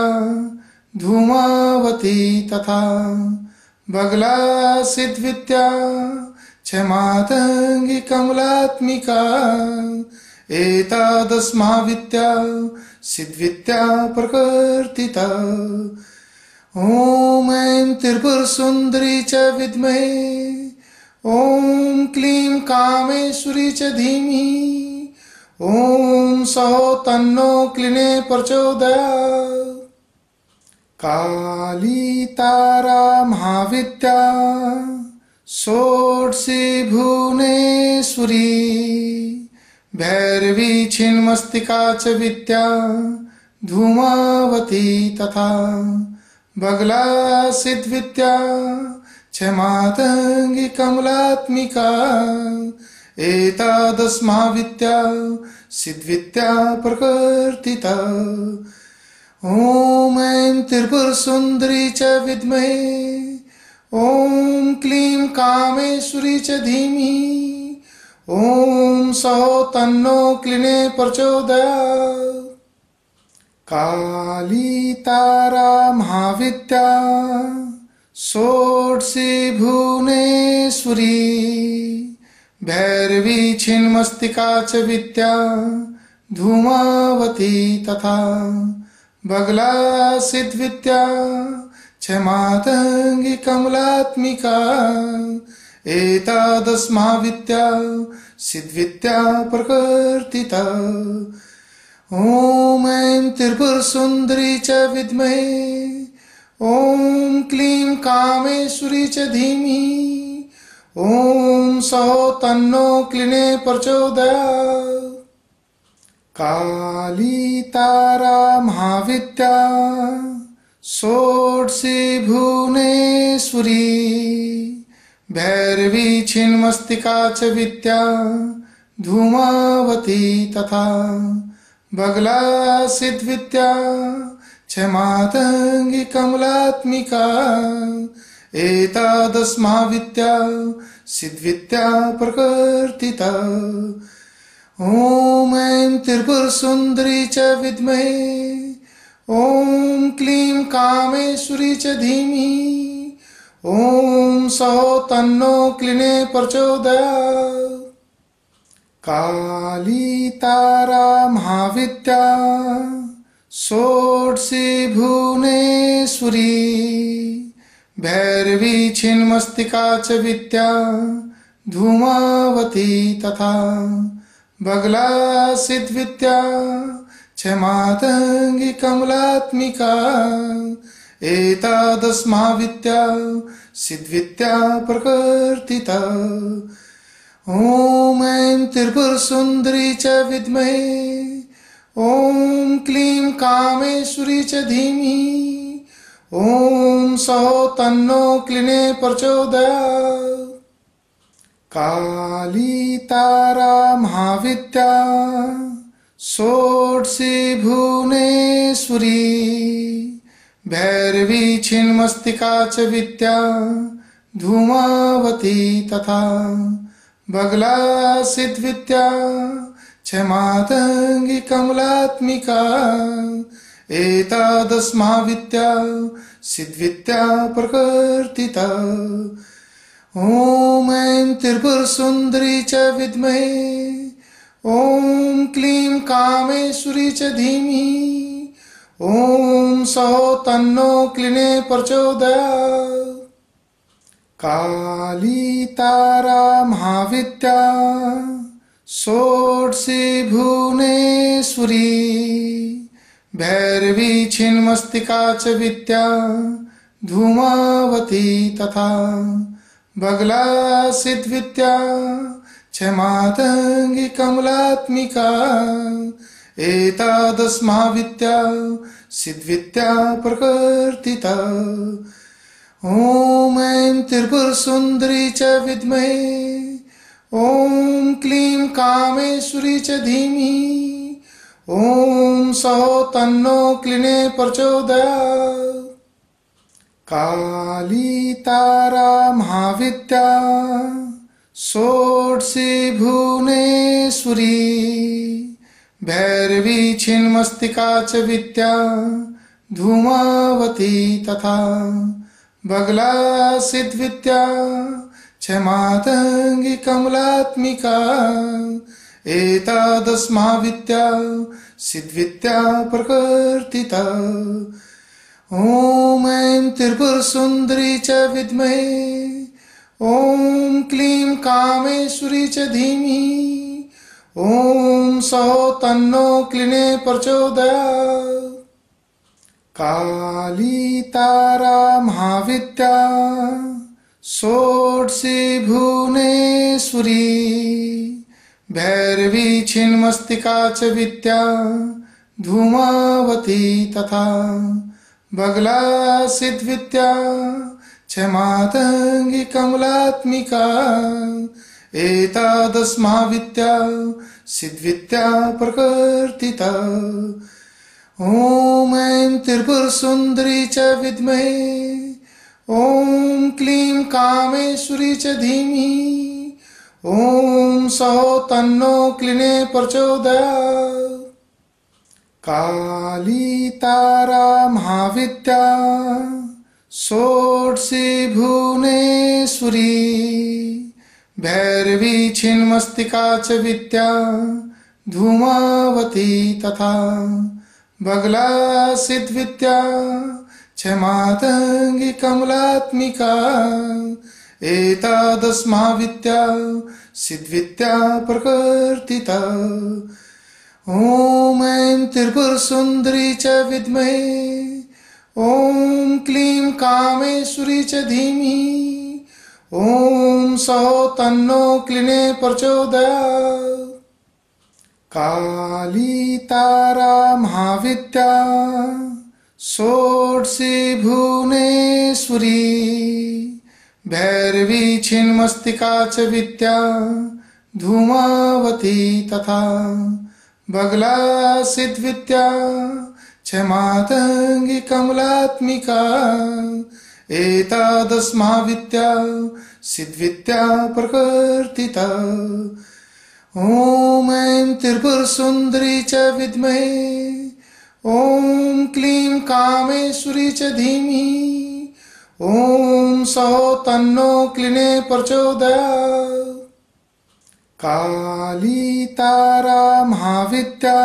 S1: धूमावती तथा बगला सिद्विद्या क्षमातङ्गी कमलात्मिका एतादस्मा विद्या सिद्विद्या ॐ ऐं त्रिपुरसुन्दरी च विद्महे ॐ क्लीं कामेश्वरी च धीमहि ॐ सौ तन्नो क्लिने प्रचोदयात् काली तारा महाविद्या षोडशी भुवनेश्वरी, भैरवी छिन्मस्तिका च विद्या, धूमावती तथा बगला सिद्विद्या क्षमातङ्गी कमलात्मिका एतादस्मा विद्या सिद्विद्या ॐ ऐं त्रिपुरसुन्दरी च विद्महे ॐ क्लीं कामेश्वरी च धीमहि ॐ सौ तन्नो क्लिने प्रचोदयात्। काली तारा महाविद्या षोडशी भुवनेश्वरी, भैरवी छिन्मस्तिका च विद्या, धूमावती तथा बगला सिद्विद्या क्षमातङ्गी कमलात्मिका एतादस्मा विद्या सिद्विद्या प्रकृतिता ॐ ऐं त्रिपुरसुन्दरी च विद्महे। ॐ क्लीं कामेश्वरी च धीमहि ॐ सौ तन्नो क्लिने प्रचोदया काली तारा महाविद्या षोडशी भुवनेश्वरी। भैरवी छिन्मस्तिका च विद्या, धूमावती तथा बगला सिद्विद्या क्षमातङ्गी कमलात्मिका, एतादस्मा विद्या सिद्विद्या प्रकृतिता ॐ ऐं त्रिपुरसुन्दरी च विद्महे ॐ क्लीं कामेश्वरी च धीमहि ॐ सौ तन्नो क्लिने प्रचोदयात्। काली तारा महाविद्या षोडशी भुवनेश्वरी भैरवी छिन्मस्तिका च विद्या धूमावती तथा बगला सिद्धिविद्या क्षमातङ्गि कमलात्मिका एतादस्मा विद्या सिद्विद्या ॐ ऐं त्रिपुरसुन्दरी च विद्महे। ॐ क्लीं कामेश्वरी च धीमहि ॐ सौ तन्नो क्लिने प्रचोदयात् काली तारा महाविद्या षोडशी भुवनेश्वरी। भैरवी छिन्मस्तिका च विद्या, धूमावती तथा बगला सिद्विद्या क्षमातङ्गि कमलात्मिका एतादस्मा विद्या सिद्विद्या प्रकृतिता ॐ ऐं त्रिपुरसुन्दरी च विद्महे, ॐ क्लीं कामेश्वरी च धीमहि ॐ सौ तन्नो क्लिने प्रचोदयात्। काली तारा महाविद्या षोडशी भुवनेश्वरी, भैरवी छिन्मस्तिका च विद्या, धूमावती तथा बगला सिद्विद्या क्षमातङ्गि कमलात्मिका एतादस्मा विद्या सिद्विद्या प्रकृतिता ॐ ऐं त्रिपुरसुन्दरी च विद्महे। ॐ क्लीं कामेश्वरी च धीमहि ॐ सौ तन्नो क्लिने प्रचोदयात् काली तारा महाविद्या षोडशी भुवनेश्वरी। भैरवी छिन्मस्तिका च विद्या, धूमावती तथा बगला सिद्विद्या क्षमातङ्गि कमलात्मिका, एतादस्मा विद्या प्रकृतिता ॐ ऐं त्रिपुरसुन्दरी च विद्महे ॐ क्लीं कामेश्वरी च धीमहि ॐ सौ तन्नो क्लिने प्रचोदयात्। काली तारा महाविद्या षोडशी भुवनेश्वरी भैरवी छिन्मस्तिका च विद्या, धूमावती तथा बगला सिद्विद्या क्षमातङ्गि कमलात्मिका एतादस्मा विद्या सिद्विद्या ॐ ऐं त्रिपुरसुन्दरी च विद्महे। ॐ क्लीं कामेश्वरी च धीमहि ॐ सौ तन्नो क्लिने प्रचोदयात्। काली तारा महाविद्या षोडशी भुवनेश्वरी। भैरवी छिन्मस्तिका च विद्या, धूमावती तथा बगला सिद्विद्या क्षमातङ्गि कमलात्मिका एतादस्मा विद्या सिद्विद्या प्रकृतिता ॐ ऐं त्रिपुरसुन्दरी च विद्महे, ॐ क्लीं कामेश्वरी च धीमहि ॐ सौ तन्नो क्लिने प्रचोदयात्। काली तारा महाविद्या षोडशी भुवनेश्वरी, भैरवी छिन्मस्तिका च विद्या, धूमावती तथा बगला सिद्विद्या क्षमातङ्गि कमलात्मिका एतादस्मा विद्या सिद्विद्या ॐ ऐं त्रिपुरसुन्दरी च विद्महे। ॐ क्लीं कामेश्वरी च धीमहि ॐ सौ तन्नो क्लिने प्रचोदया। काली तारा महाविद्या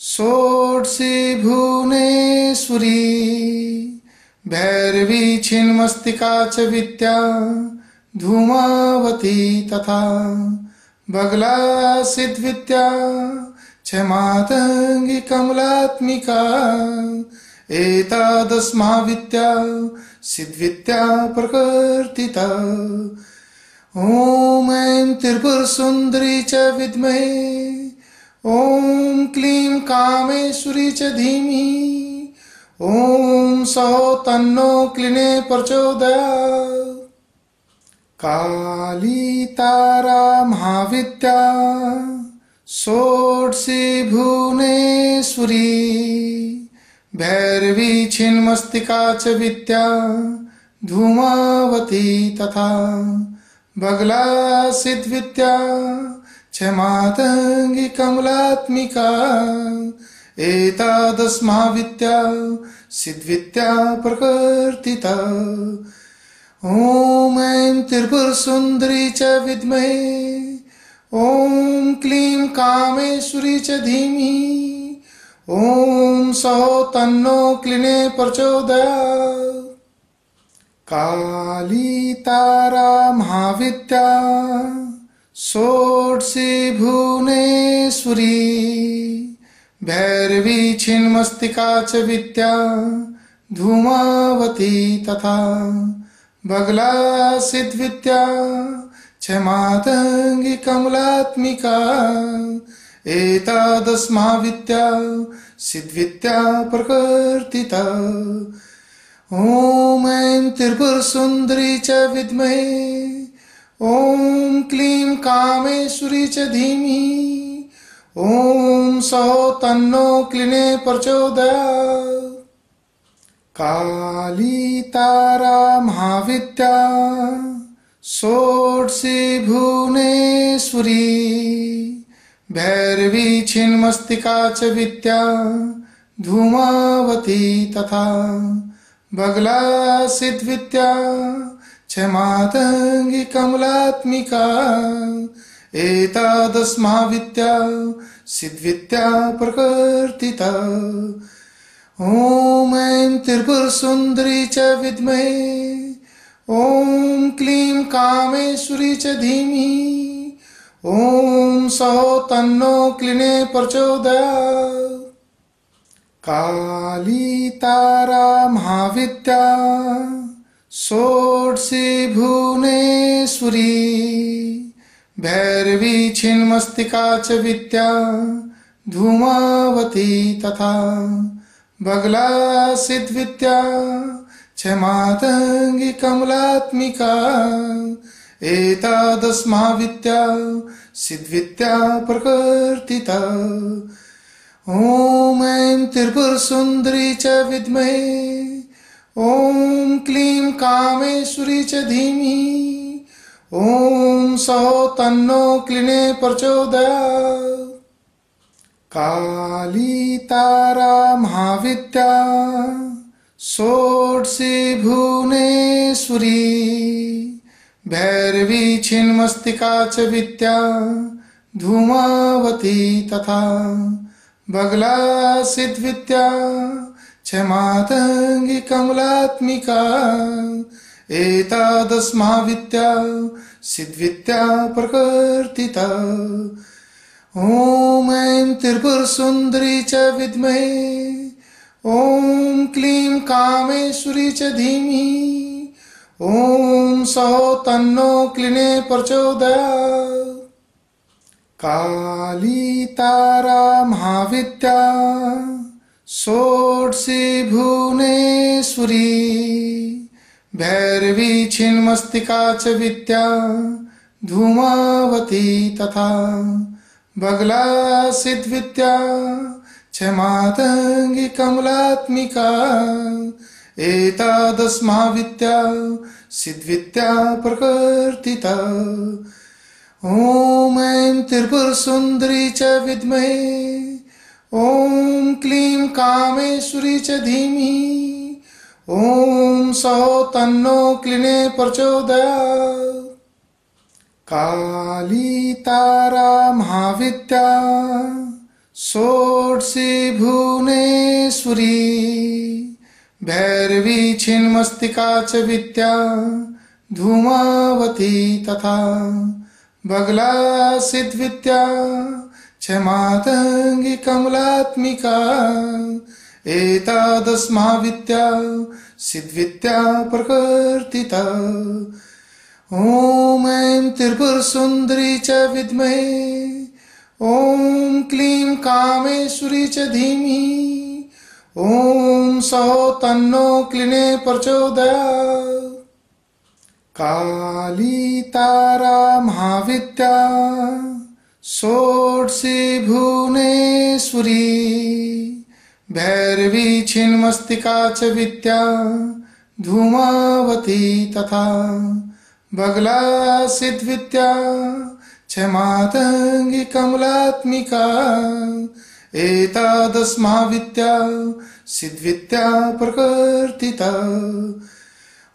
S1: षोडशी भुवनेश्वरी, भैरवी छिन्मस्तिका च विद्या, धूमावती तथा बगला सिद्धिविद्या क्षमातङ्गी कमलात्मिका एतादस्माविद्या सिद्धिविद्या प्रकृतिता ॐ ऐं त्रिपुरसुन्दरी च विद्महे, ॐ क्लीं कामेश्वरी च धीमहि ॐ सौ तन्नो क्लिने प्रचोदयात्। काली तारा महाविद्या षोडशी भुवनेश्वरी, भैरवी छिन्मस्तिका च विद्या, धूमावती तथा बगला सिद्धिविद्या क्षमातङ्गी कमलात्मिका एतादस्माविद्या सिद्धिविद्या प्रकृतिता ॐ ऐं त्रिपुरसुन्दरी च विद्महे। ॐ क्लीं कामेश्वरी च धीमहि ॐ सौ तन्नो क्लिने प्रचोदयात्। काली तारा महाविद्या षोडशी भुवनेश्वरी। भैरवी छिन्मस्तिका च विद्या, धूमावती तथा बगला सिद्धिविद्या क्षमातङ्गी कमलात्मिका, एतादस्माविद्या सिद्धिविद्या प्रकृतिता ॐ ऐं त्रिपुरसुन्दरी च विद्महे, ॐ क्लीं कामेश्वरी च धीमहि ॐ सौ तन्नो क्लिने प्रचोदयात्। काली तारा महाविद्या षोडशी भुवनेश्वरी भैरवी छिन्मस्तिका च विद्या, धूमावती तथा बगला सिद्धिविद्या क्षमातङ्गी कमलात्मिका एतादस्माविद्या सिद्धिविद्या प्रकृतिता ॐ ऐं त्रिपुरसुन्दरी च विद्महे। ॐ क्लीं कामेश्वरी च धीमहि ॐ सौ तन्नो क्लिने प्रचोदयात्। काली तारा महाविद्या षोडशी भुवनेश्वरी। भैरवी छिन्मस्तिका च विद्या, धूमावती तथा। बगला सिद्धिविद्या क्षमातङ्गी कमलात्मिका एतादस्माविद्या सिद्धिविद्या प्रकृतिता ॐ ऐं त्रिपुरसुन्दरी च विद्महे ॐ क्लीं कामेश्वरी च धीमहि ॐ सौ तन्नो क्लिने प्रचोदयात्। काली तारा महाविद्या षोडशी भुवनेश्वरी, भैरवी छिन्मस्तिका च विद्या, धूमावती तथा बगला सिद्धिविद्या क्षमातङ्गी कमलात्मिका एतादस्माविद्या सिद्धिविद्या प्रकृतिता ॐ ऐं त्रिपुरसुन्दरी च विद्महे। ॐ क्लीं कामेश्वरी च धीमहि ॐ सौ तन्नो क्लिने प्रचोदयात् काली तारा महाविद्या षोडशी भुवनेश्वरी। भैरवी छिन्मस्तिका च विद्या, धूमावती तथा बगला सिद्धिविद्या क्षमातङ्गी कमलात्मिका, एतादस्माविद्या सिद्धिविद्या प्रकृतिता ॐ ऐं त्रिपुरसुन्दरी च विद्महे ॐ क्लीं कामेश्वरी च धीमहि ॐ सौ तन्नो क्लिने प्रचोदयात्। काली तारा महाविद्या षोडशी भुवनेश्वरी भैरवी छिन्मस्तिका च विद्या, धूमावती तथा बगला सिद्धिविद्या क्षमातङ्गि कमलात्मिका, एतादस्माविद्या, सिद्विद्या प्रकृतिता ॐ ऐं त्रिपुरसुन्दरी च विद्महे। ॐ क्लीं कामेश्वरी च धीमहि ॐ सौ तन्नो क्लिने प्रचोदयात्। काली तारा महाविद्या षोडशी भुवनेश्वरी। भैरवी छिन्मस्तिका च विद्या, धूमावती तथा। बगला सिद्विद्या क्षमातङ्गि कमलात्मिका एतादस्मा विद्या सिद्विद्या प्रकृतिता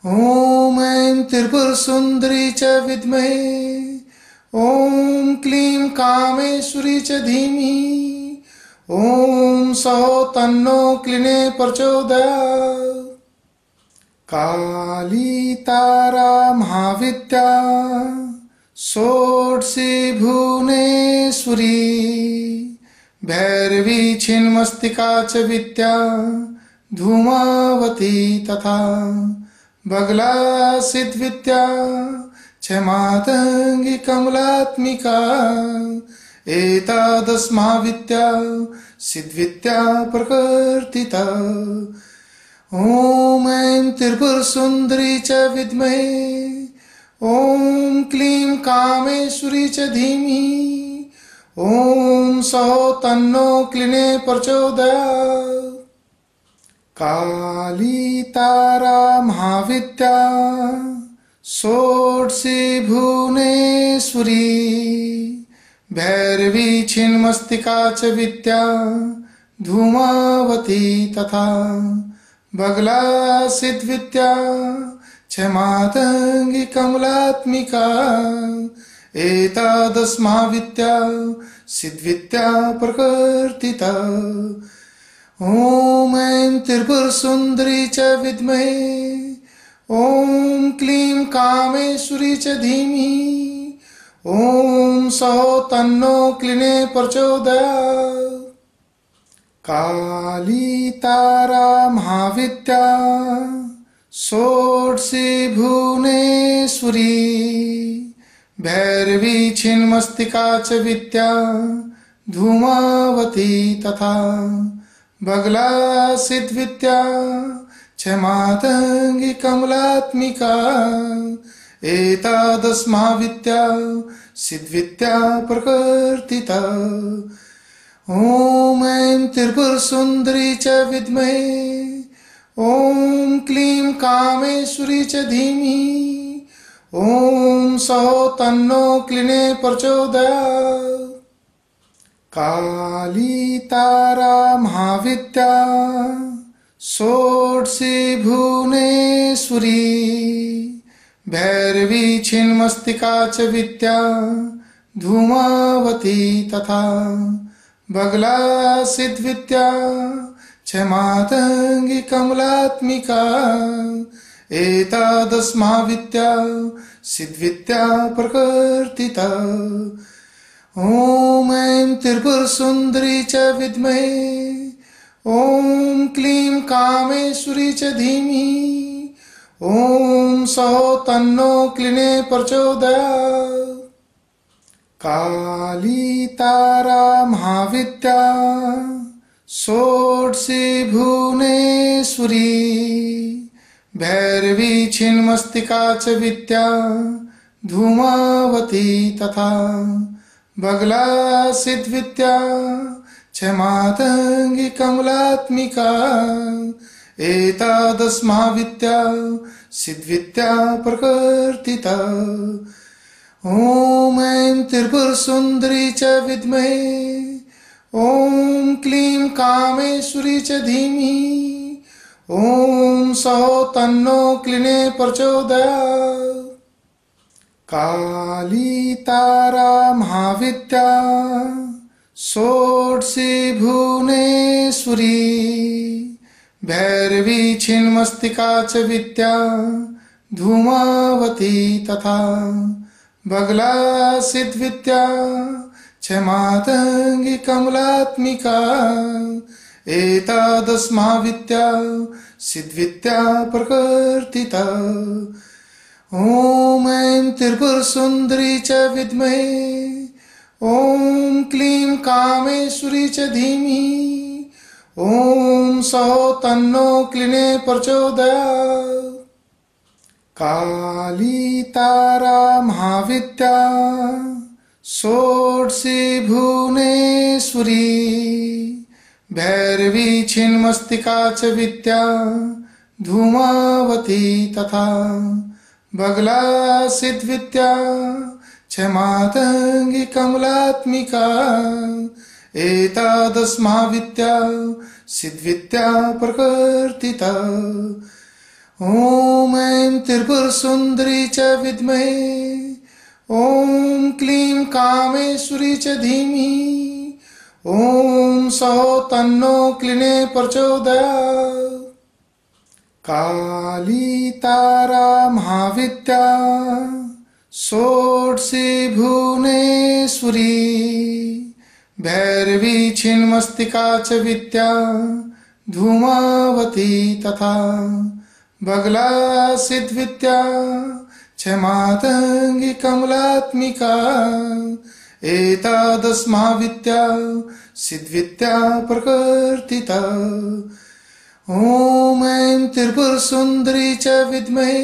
S1: ॐ ऐं त्रिपुरसुन्दरी च विद्महे, ॐ क्लीं कामेश्वरी च धीमहि ॐ सौ तन्नो क्लिने प्रचोदयात्। काली तारा महाविद्या षोडशी भुवनेश्वरी भैरवी छिन्मस्तिका च विद्या, धूमावती तथा बगला सिद्विद्या क्षमातङ्गि कमलात्मिका एतादस्मा विद्या सिद्विद्या ॐ ऐं त्रिपुरसुन्दरी च विद्महे ॐ क्लीं कामेश्वरी च धीमहि ॐ सौ तन्नो क्लिने प्रचोदयात् काली तारा महाविद्या षोडशी भुवनेश्वरी, भैरवी छिन्मस्तिका च विद्या, धूमावती तथा बगला सिद्विद्या क्षमातङ्गि कमलात्मिका एतादस्मा विद्या सिद्विद्या प्रकृतिता ॐ ऐं त्रिपुरसुन्दरी च विद्महे ॐ क्लीं कामेश्वरी च धीमहि ॐ सौ तन्नो क्लिने प्रचोदयात्। काली तारा महाविद्या षोडशी भुवनेश्वरी, भैरवी छिन्मस्तिका च विद्या, धूमावती तथा बगला सिद्विद्या क्षमातङ्गि कमलात्मिका एतादस्मा विद्या सिद्विद्या प्रकृतिता ॐ ऐं त्रिपुरसुन्दरी च विद्महे। ॐ क्लीं कामेश्वरी च धीमहि ॐ सौ तन्नो क्लिने प्रचोदयात्। काली तारा महाविद्या षोडशी भुवनेश्वरी। भैरवी छिन्मस्तिका च विद्या, धूमावती तथा बगला सिद्विद्या क्षमातङ्गि कमलात्मिका एतादस्मा विद्या सिद्विद्या प्रकृतिता ॐ ऐं त्रिपुरसुन्दरी च विद्महे, ॐ क्लीं कामेश्वरी च धीमहि, ॐ सौ तन्नो क्लिने प्रचोदयात्। काली तारा महाविद्या षोडशी भुवनेश्वरी भैरवी छिन्मस्तिका च विद्या, धूमावती तथा बगला सिद्विद्या क्षमातङ्गि कमलात्मिका एतादस्मा विद्या सिद्विद्या ॐ ऐं त्रिपुरसुन्दरी च विद्महे ॐ क्लीं कामेश्वरी च धीमहि ॐ सौ तन्नो क्लिने प्रचोदयात् काली तारा महाविद्या षोडशी भुवनेश्वरी, भैरवी छिन्मस्तिका च विद्या, धूमावती तथा बगला सिद्धिविद्या क्षमातङ्गि कमलात्मिका एतादस्मा विद्या सिद्धिविद्या प्रकृतिता ॐ ऐं त्रिपुरसुन्दरी च विद्महे ॐ क्लीं कामेश्वरी च धीमहि ॐ सौ तन्नो क्लिने प्रचोदयात्। काली तारा महाविद्या षोडशी भुवनेश्वरी, भैरवी छिन्मस्तिका च विद्या, धूमावती तथा बगला सिद्धिविद्या क्षमातङ्गि कमलात्मिका एतादस्मा विद्या सिद्धिविद्या प्रकृतिता ॐ ऐं त्रिपुरसुन्दरी च विद्महे ॐ क्लीं कामेश्वरी च धीमहि ॐ सौ तन्नो क्लिने प्रचोदयात् काली तारा महाविद्या षोडशी भुवनेश्वरी, भैरवी छिन्मस्तिका च विद्या, धूमावती तथा बगला सिद्धिविद्या क्षमातङ्गि कमलात्मिका एतादस्मा विद्या प्रकृतिता ॐ ऐं त्रिपुरसुन्दरी च विद्महे,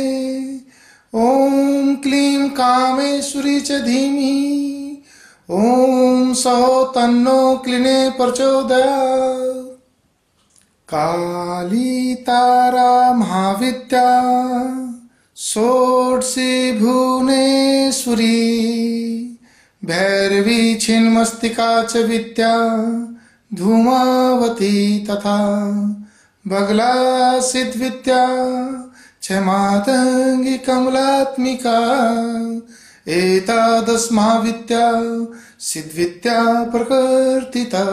S1: ॐ क्लीं कामेश्वरी च धीमहि ॐ सौ तन्नो क्लिने प्रचोदयात्। काली तारा महाविद्या षोडशी भुवनेश्वरी, भैरवी छिन्मस्तिका च विद्या, धूमावती तथा बगला सिद्धिविद्या क्षमातङ्गि कमलात्मिका एतादस्मा विद्या सिद्धिविद्या प्रकृतिता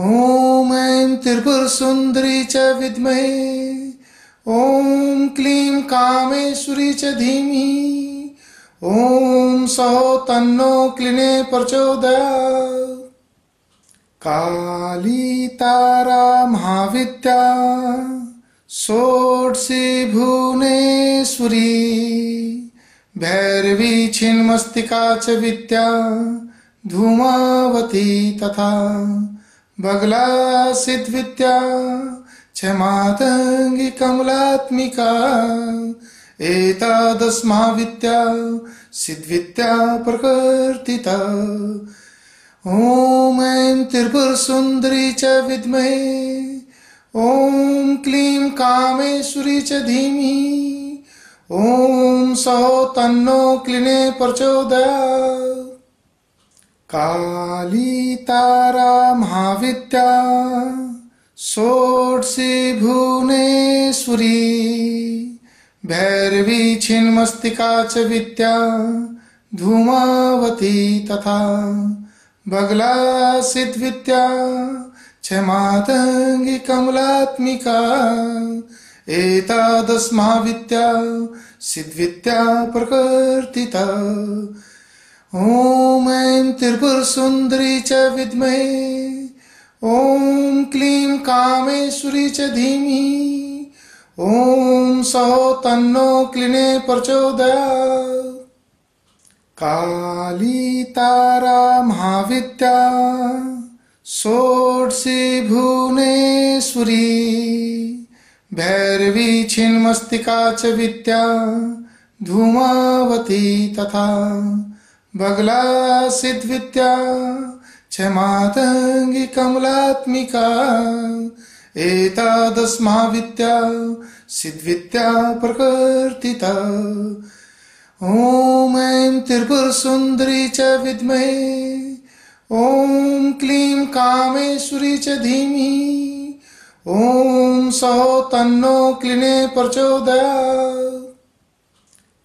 S1: ॐ ऐं त्रिपुरसुन्दरी च विद्महे। ॐ क्लीं कामेश्वरी च धीमहि ॐ सौ तन्नो क्लिने प्रचोदयात्। काली तारा महाविद्या षोडशी भुवनेश्वरी। भैरवी छिन्मस्तिका च विद्या, धूमावती तथा बगला सिद्धिविद्या क्षमातङ्गि कमलात्मिका एतादस्मा विद्या सिद्धिविद्या प्रकृतिता ॐ ऐं त्रिपुरसुन्दरी च विद्महे, ॐ क्लीं कामेश्वरी च धीमहि ॐ सौ तन्नो क्लिने प्रचोदयात्। काली तारा महाविद्या षोडशी भुवनेश्वरी भैरवी छिन्मस्तिका च विद्या धूमावती तथा बगला सिद्धिविद्या क्षमातङ्गि कमलात्मिका एतादस्मा विद्या प्रकृतिता ॐ ऐं त्रिपुरसुन्दरी च विद्महे। ॐ क्लीं कामेश्वरी च धीमहि ॐ सौ तन्नो क्लिने प्रचोदया काली तारा महाविद्या षोडशी भुवनेश्वरी, भैरवी छिन्मस्तिका च विद्या, धूमावती तथा बगला सिद्धिविद्या क्षमातङ्गि कमलात्मिका एतादस्मा विद्या प्रकृतिता ॐ ऐं त्रिपुरसुन्दरी च विद्महे ॐ क्लीं कामेश्वरी च धीमहि ॐ सौ तन्नो क्लिने प्रचोदयात्।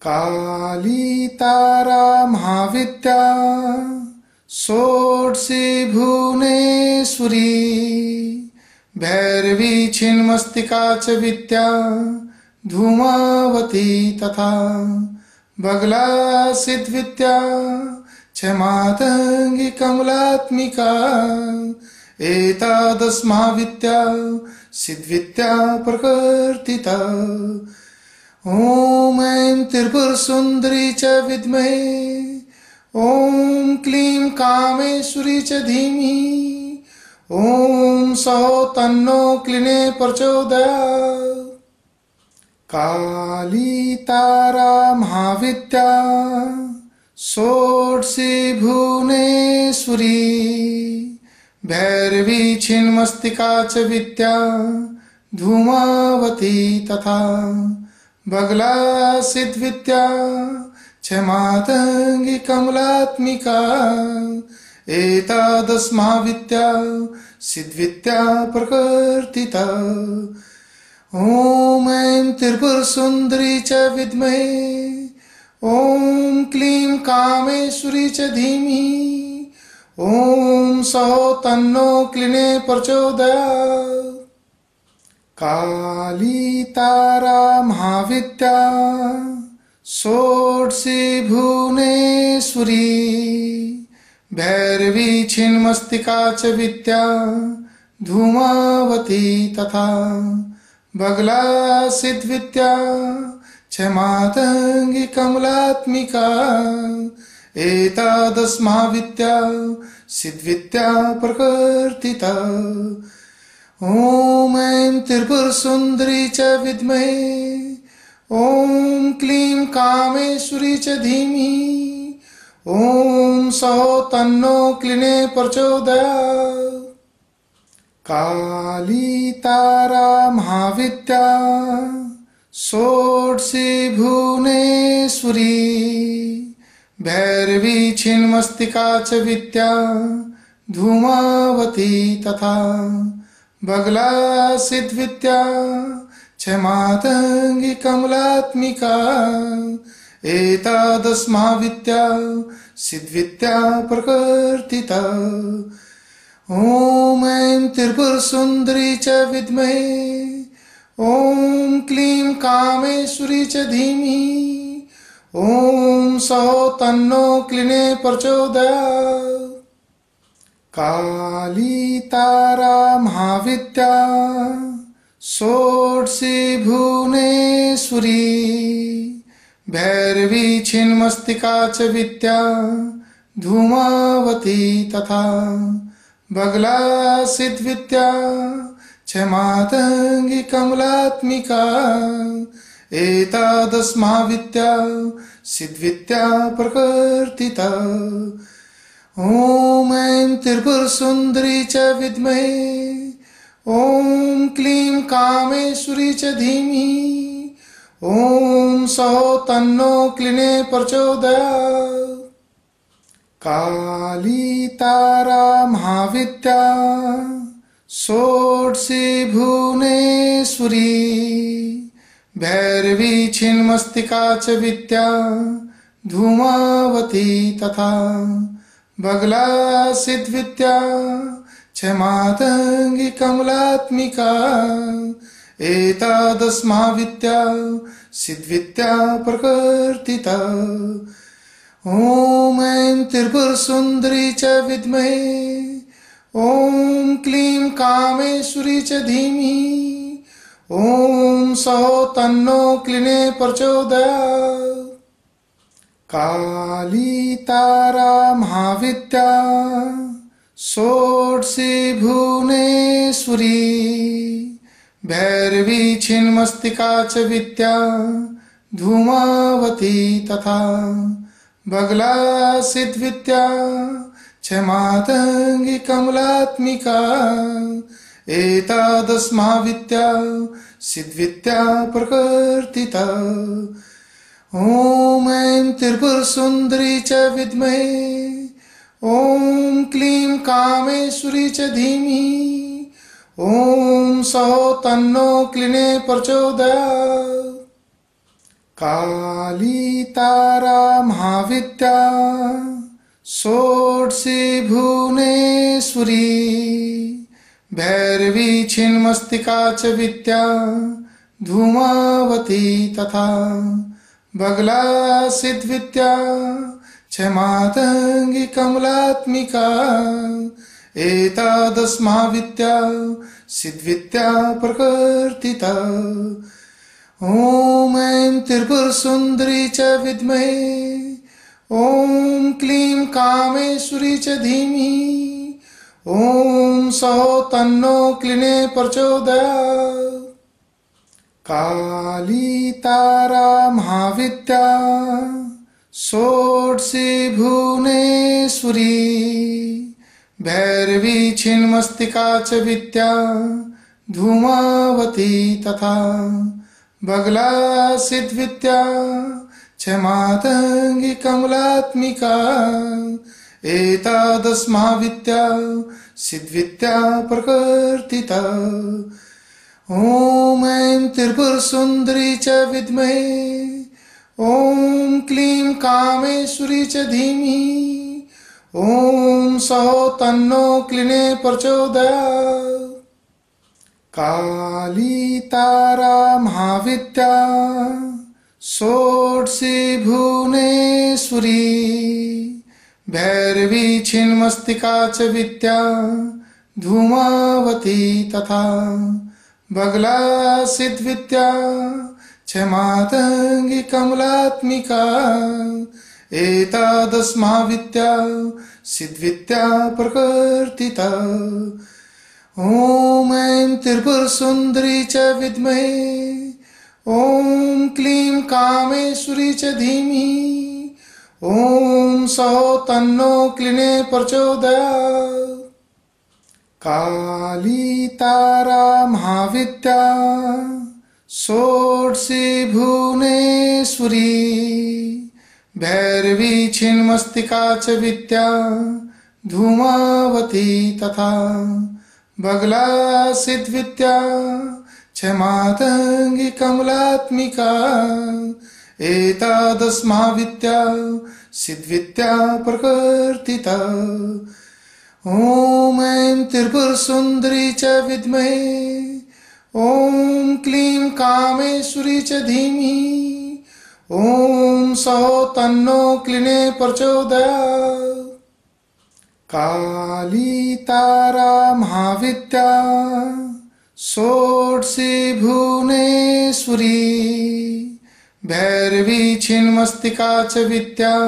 S1: काली तारा महाविद्या षोडशी भुवनेश्वरी, भैरवी छिन्मस्तिका च विद्या, धूमावती तथा बगला सिद्धिविद्या क्षमातङ्गि कमलात्मिका एतादस्माविद्या सिद्विद्या प्रकृतिता ॐ ऐं त्रिपुरसुन्दरी च विद्महे। ॐ क्लीं कामेश्वरी च धीमहि। ॐ सौ तन्नो क्लिने प्रचोदयात्। काली तारा महाविद्या षोडशी भुवनेश्वरी। भैरवी छिन्मस्तिका च विद्या, धूमावती तथा बगला सिद्विद्या क्षमातङ्गि कमलात्मिका एतादस्मा विद्या सिद्विद्या प्रकृतिता ॐ ऐं त्रिपुरसुन्दरी च विद्महे ॐ क्लीं कामेश्वरी च धीमहि ॐ सौ तन्नो क्लिने प्रचोदयात्। काली तारा महाविद्या षोडशी भुवनेश्वरी भैरवी छिन्मस्तिका च विद्या, धूमावती तथा बगला सिद्विद्या क्षमातङ्गि कमलात्मिका एतादस्मा विद्या सिद्विद्या ॐ ऐं त्रिपुरसुन्दरी च विद्महे। ॐ क्लीं कामेश्वरी च धीमहि ॐ सौ तन्नो क्लिने प्रचोदयात्। काली तारा महाविद्या षोडशी भुवनेश्वरी। भैरवी छिन्मस्तिका च विद्या, धूमावती तथा बगला सिद्विद्या क्षमातङ्गि कमलात्मिका एतादस्मा विद्या सिद्विद्या प्रकृतिता ॐ ऐं त्रिपुरसुन्दरी च विद्महे ॐ क्लीं कामेश्वरी च धीमहि ॐ सौ तन्नो क्लिने प्रचोदयात्। काली तारा महाविद्या षोडशी भुवनेश्वरी, भैरवी छिन्मस्तिका च विद्या, धूमावती तथा बगला सिद्विद्या क्षमातङ्गि कमलात्मिका एतादस्मा विद्या सिद्विद्या प्रकृतिता ॐ ऐं त्रिपुरसुन्दरी च विद्महे। ॐ क्लीं कामेश्वरी च धीमहि ॐ सौ तन्नो क्लिने प्रचोदयात् काली तारा महाविद्या षोडशी भुवनेश्वरी। भैरवी छिन्मस्तिका च विद्या, धूमावती तथा बगला सिद्विद्या क्षमातङ्गि कमलात्मिका, एतादस्मा विद्या सिद्विद्या प्रकृतिता ॐ ऐं त्रिपुरसुन्दरी च विद्महे ॐ क्लीं कामेश्वरी च धीमहि ॐ सौ तन्नो क्लिने प्रचोदयात्। काली तारा महाविद्या षोडशी भुवनेश्वरी भैरवी छिन्मस्तिका च विद्या, धूमावती तथा बगला सिद्विद्या क्षमातङ्गि कमलात्मिका एतादस्मा विद्या सिद्विद्या प्रकृतिता ॐ ऐं त्रिपुरसुन्दरी च विद्महे। ॐ क्लीं कामेश्वरी च धीमहि ॐ सौ तन्नो क्लिने प्रचोदयात्। काली तारा महाविद्या षोडशी भुवनेश्वरी। भैरवी छिन्मस्तिका च विद्या, धूमावती तथा बगला सिद्धिविद्या क्षमातङ्गि कमलात्मिका एतादस्माविद्या सिद्विद्या प्रकृतिता ॐ ऐं त्रिपुरसुन्दरी च विद्महे, ॐ क्लीं कामेश्वरी च धीमहि, ॐ सौ तन्नो क्लिने प्रचोदयात्। काली तारा महाविद्या षोडशी भुवनेश्वरी भैरवी छिन्मस्तिका च विद्या धूमावती तथा बगला सिद्विद्या क्षमातङ्गि कमलात्मिका, एतादस्माविद्या, सिद्विद्या प्रकृतिता ॐ ऐं त्रिपुरसुन्दरी च विद्महे। ॐ क्लीं कामेश्वरी च धीमहि ॐ सौ तन्नो क्लिने प्रचोदयात् काली तारा महाविद्या षोडशी भुवनेश्वरी। भैरवी छिन्मस्तिका च विद्या, धूमावती तथा बगला सिद्धिविद्या क्षमातङ्गि कमलात्मिका एतादस्माविद्या सिद्धिविद्या प्रकृतिता ॐ ऐं त्रिपुरसुन्दरी च विद्महे ॐ क्लीं कामेश्वरी च धीमहि ॐ सौ तन्नो क्लिने प्रचोदयात्। काली तारा महाविद्या षोडशी भुवनेश्वरी, भैरवी छिन्मस्तिका च विद्या, धूमावती तथा बगला सिद्धिविद्या क्षमातङ्गि कमलात्मिका एतादस्माविद्या सिद्धिविद्या प्रकृतिता ॐ ऐं त्रिपुरसुन्दरी च विद्महे। ॐ क्लीं कामेश्वरी च धीमहि। ॐ सौ तन्नो क्लिने प्रचोदयात्। काली तारा महाविद्या षोडशी भुवनेश्वरी, भैरवी छिन्मस्तिका च विद्या,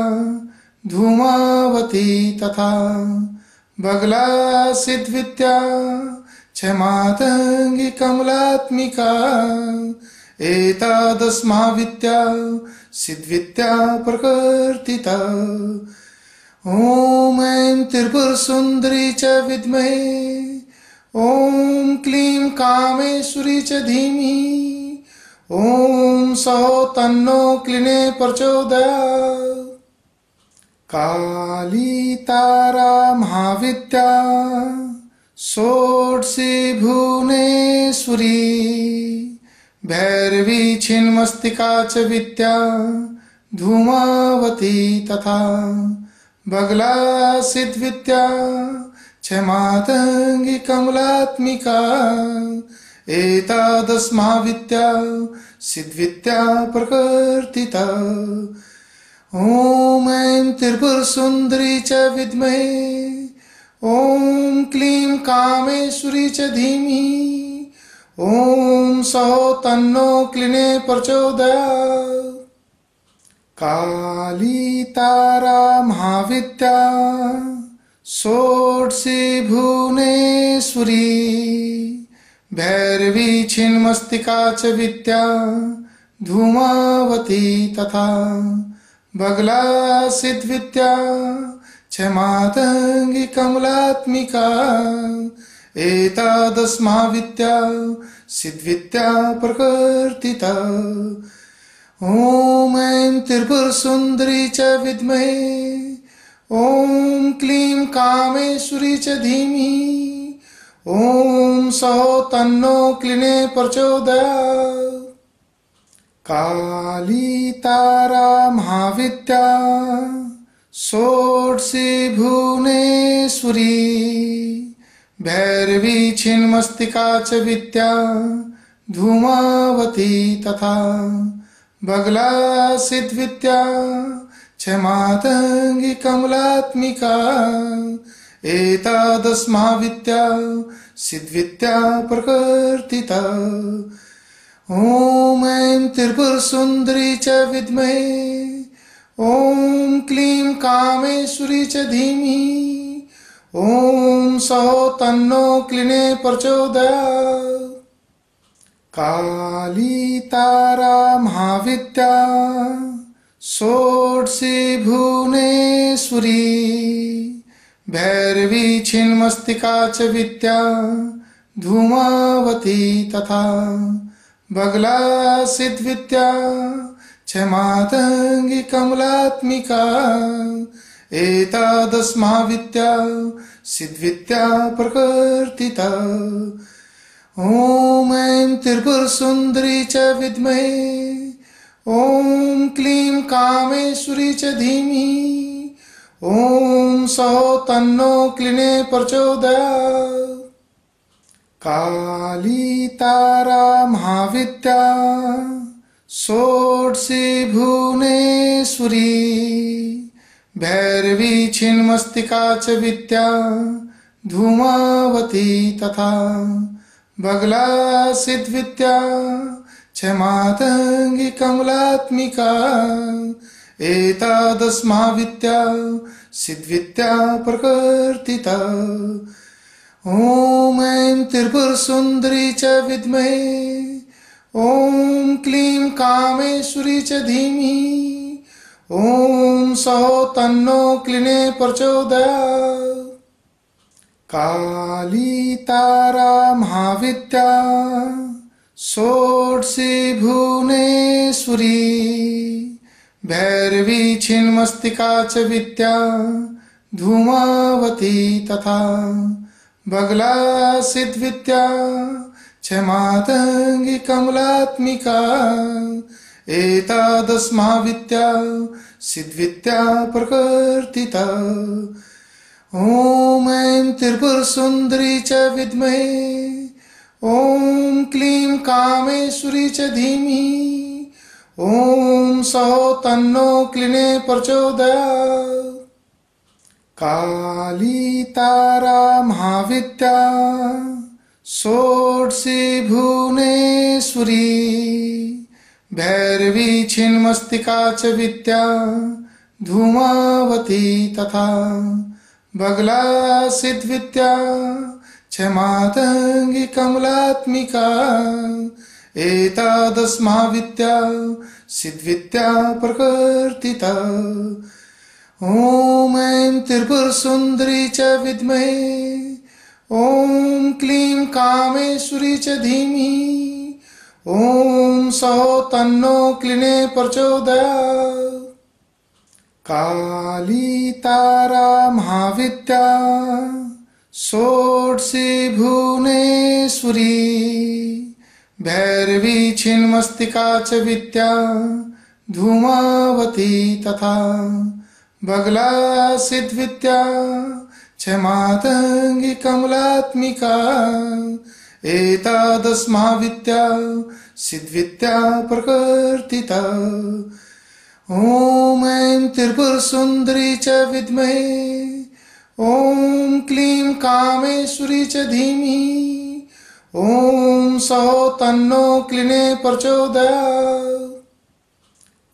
S1: धूमावती तथा बगला सिद्धिविद्या क्षमातङ्गि कमलात्मिका, एतादस्माविद्या सिद्धिविद्या प्रकृतिता ॐ ऐं त्रिपुरसुन्दरी च विद्महे, ॐ क्लीं कामेश्वरी च धीमहि ॐ सौ तन्नो क्लिने प्रचोदयात्। काली तारा महाविद्या षोडशी भुवनेश्वरी भैरवी छिन्मस्तिका च विद्या, धूमावती तथा बगला सिद्धिविद्या क्षमातङ्गि कमलात्मिका एतादस्माविद्या सिद्धिविद्या प्रकृतिता ॐ ऐं त्रिपुरसुन्दरी च विद्महे। ॐ क्लीं कामेश्वरी च धीमहि ॐ सौ तन्नो क्लिने प्रचोदयात् काली तारा महाविद्या षोडशी भुवनेश्वरी। भैरवी छिन्मस्तिका च विद्या, धूमावती तथा बगला सिद्धिविद्या क्षमातङ्गि कमलात्मिका एतादस्माविद्या सिद्धिविद्या प्रकृतिता ॐ ऐं त्रिपुरसुन्दरी च विद्महे ॐ क्लीं कामेश्वरी च धीमहि ॐ सौ तन्नो क्लिने प्रचोदयात्। काली तारा महाविद्या षोडशी भुवनेश्वरी, भैरवी छिन्मस्तिका च विद्या, धूमावती तथा बगला सिद्विद्या क्षमातङ्गी कमलात्मिका एतादस्माविद्या सिद्विद्या प्रकृतिता ॐ ऐं त्रिपुरसुन्दरी च विद्महे ॐ क्लीं कामेश्वरी च धीमहि ॐ सौ तन्नो क्लिने प्रचोदयात् काली तारा महाविद्या षोडशी भुवनेश्वरी, भैरवी छिन्मस्तिका च विद्या, धूमावती तथा बगला सिद्विद्या क्षमातङ्गी कमलात्मिका एतादस्माविद्या सिद्विद्या प्रकृतिता ॐ ऐं त्रिपुरसुन्दरी च विद्महे ॐ क्लीं कामेश्वरी च धीमहि ॐ सौ तन्नो क्लिने प्रचोदयात्। काली तारा महाविद्या षोडशी भुवनेश्वरी, भैरवी छिन्मस्तिका च विद्या, धूमावती तथा बगला सिद्विद्या क्षमातङ्गी कमलात्मिका, एतादस्माविद्या, सिद्विद्या प्रकृतिता ॐ ऐं त्रिपुरसुन्दरी च विद्महे। ॐ क्लीं कामेश्वरी च धीमहि ॐ सौ तन्नो क्लिने प्रचोदयात्। काली तारा महाविद्या षोडशी भुवनेश्वरी। भैरवी छिन्मस्तिका च विद्या, धूमावती तथा बगला सिद्विद्या क्षमातङ्गी कमलात्मिका एतादस्माविद्या सिद्विद्या प्रकृतिता ॐ ऐं त्रिपुरसुन्दरी च विद्महे, ॐ क्लीं कामेश्वरी च धीमहि ॐ सौ तन्नो क्लिने प्रचोदयात्। काली तारा महाविद्या षोडशी भुवनेश्वरी भैरवी छिन्मस्तिका च विद्या धूमावती तथा बगला सिद्विद्या क्षमातङ्गी कमलात्मिका, एतादस्माविद्या, सिद्विद्या प्रकृतिता ॐ ऐं त्रिपुरसुन्दरी च विद्महे। ॐ क्लीं कामेश्वरी च धीमहि ॐ सौ तन्नो क्लिने प्रचोदयात् काली तारा महाविद्या षोडशी भुवनेश्वरी। भैरवी छिन्मस्तिका च विद्या, धूमावती तथा बगला सिद्विद्या क्षमातङ्गी कमलात्मिका एतादस्माविद्या सिद्विद्या प्रकृतिता ॐ ऐं त्रिपुरसुन्दरी च विद्महे ॐ क्लीं कामेश्वरी च धीमहि ॐ सौ तन्नो क्लिने प्रचोदयात्।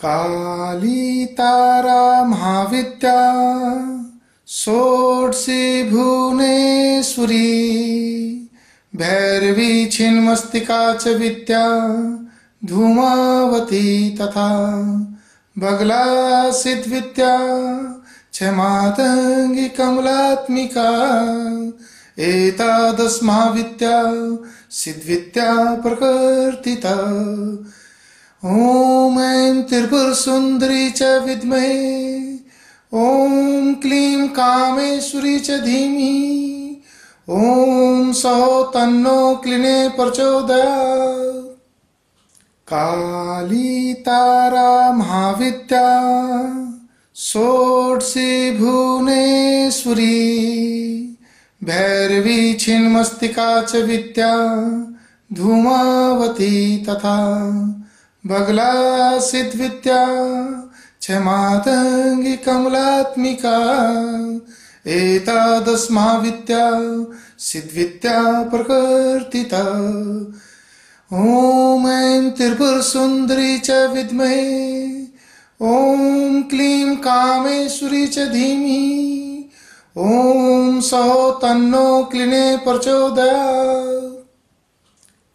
S1: काली तारा महाविद्या षोडशी भुवनेश्वरी, भैरवी छिन्मस्तिका च विद्या, धूमावती तथा बगला सिद्विद्या क्षमातङ्गी कमलात्मिका एतादस्माविद्या सिद्विद्या प्रकृतिता ॐ ऐं त्रिपुरसुन्दरी च विद्महे। ॐ क्लीं कामेश्वरी च धीमहि ॐ सौ तन्नो क्लिने प्रचोदयात्। काली तारा महाविद्या षोडशी भुवनेश्वरी। भैरवी छिन्मस्तिका च विद्या, धूमावती तथा बगला सिद्विद्या क्षमातङ्गि कमलात्मिका एतादस्माविद्या सिद्विद्या प्रकृतिता ॐ ऐं त्रिपुरसुन्दरी च विद्महे, ॐ क्लीं कामेश्वरी च धीमहि ॐ सौ तन्नो क्लिने प्रचोदयात्।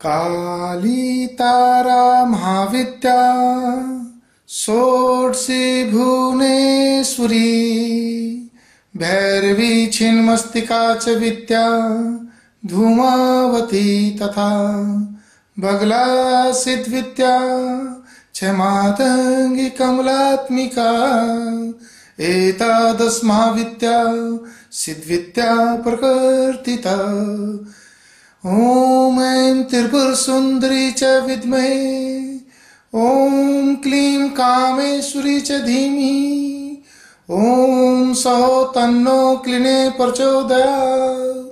S1: काली तारा महाविद्या षोडशी भुवनेश्वरी भैरवी छिन्मस्तिका च विद्या, धूमावती तथा बगला सिद्विद्या क्षमातङ्गि कमलात्मिका एतादस्मा विद्या सिद्विद्या ॐ ऐं त्रिपुरसुन्दरी च विद्महे। ॐ क्लीं कामेश्वरी च धीमहि ॐ सौ तन्नो क्लिने प्रचोदयात्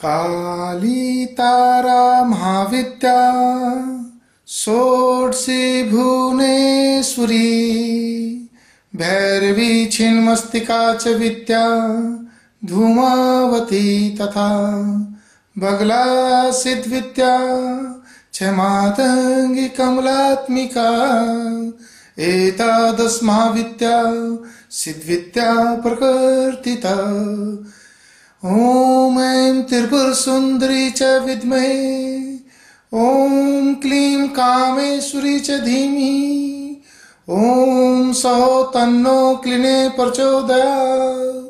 S1: काली तारा महाविद्या षोडशी भुवनेश्वरी। भैरवी छिन्मस्तिका च विद्या, धूमावती तथा बगला सिद्विद्या क्षमातङ्गि कमलात्मिका एतादस्मा विद्या सिद्विद्या प्रकृतिता ॐ ऐं त्रिपुरसुन्दरी च विद्महे ॐ क्लीं कामेश्वरी च धीमहि ॐ सौ तन्नो क्लिने प्रचोदयात्।